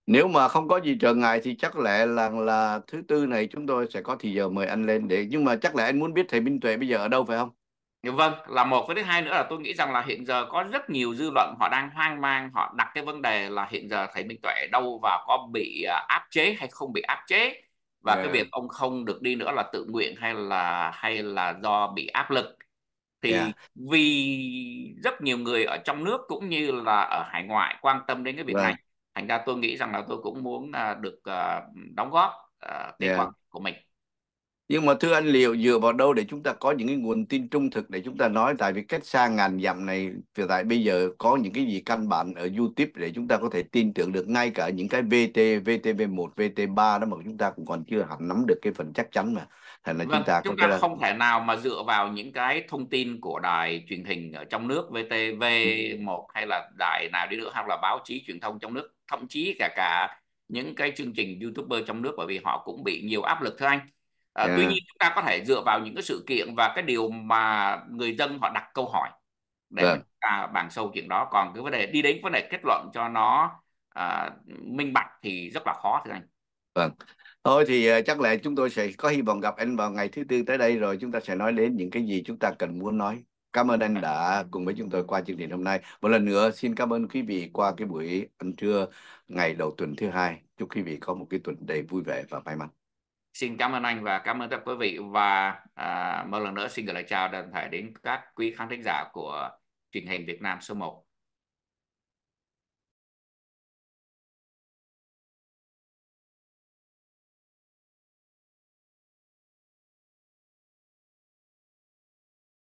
nếu mà không có gì trở ngại thì chắc lẽ là là thứ tư này chúng tôi sẽ có thì giờ mời anh lên để nhưng mà chắc là anh muốn biết thầy Minh Tuệ bây giờ ở đâu phải không? Vâng, là một với thứ hai nữa là tôi nghĩ rằng là hiện giờ có rất nhiều dư luận họ đang hoang mang, họ đặt cái vấn đề là hiện giờ thầy Minh Tuệ đâu và có bị áp chế hay không bị áp chế và Yeah. cái việc ông không được đi nữa là tự nguyện hay là hay là do bị áp lực thì Yeah. vì rất nhiều người ở trong nước cũng như là ở hải ngoại quan tâm đến cái việc Vâng. này thành ra tôi nghĩ rằng là tôi cũng muốn à, được à, đóng góp à, cái Yeah. của mình. Nhưng mà thưa anh liệu dựa vào đâu để chúng ta có những cái nguồn tin trung thực để chúng ta nói? Tại vì cách xa ngàn dặm này hiện tại bây giờ có những cái gì căn bản ở YouTube để chúng ta có thể tin tưởng được ngay cả những cái VT, VTV1, VT3 đó mà chúng ta cũng còn chưa hẳn nắm được cái phần chắc chắn mà thành là Vâng, chúng ta chúng ta không thể nào mà dựa vào những cái thông tin của đài truyền hình ở trong nước VTV1 hay là đài nào đi nữa hoặc là báo chí truyền thông trong nước, thậm chí cả cả những cái chương trình YouTuber trong nước bởi vì họ cũng bị nhiều áp lực thưa anh. À, tuy Yeah. nhiên chúng ta có thể dựa vào những cái sự kiện và cái điều mà người dân họ đặt câu hỏi để mà Vâng. ta bàn sâu chuyện đó. Còn cái vấn đề đi đến vấn đề kết luận cho nó à, minh bạch thì rất là khó thưa anh. Vâng. Thôi thì ờ, chắc là chúng tôi sẽ có hy vọng gặp anh vào ngày thứ tư tới đây rồi chúng ta sẽ nói đến những cái gì chúng ta cần muốn nói. Cảm ơn anh đã cùng với chúng tôi qua chương trình hôm nay. Một lần nữa xin cảm ơn quý vị qua cái buổi ăn trưa ngày đầu tuần thứ hai. Chúc quý vị có một cái tuần đầy vui vẻ và may mắn. Xin cảm ơn anh và cảm ơn tất cả quý vị và à, một lần nữa xin gửi lời chào toàn thể đến các quý khán thính giả của truyền hình Việt Nam số 1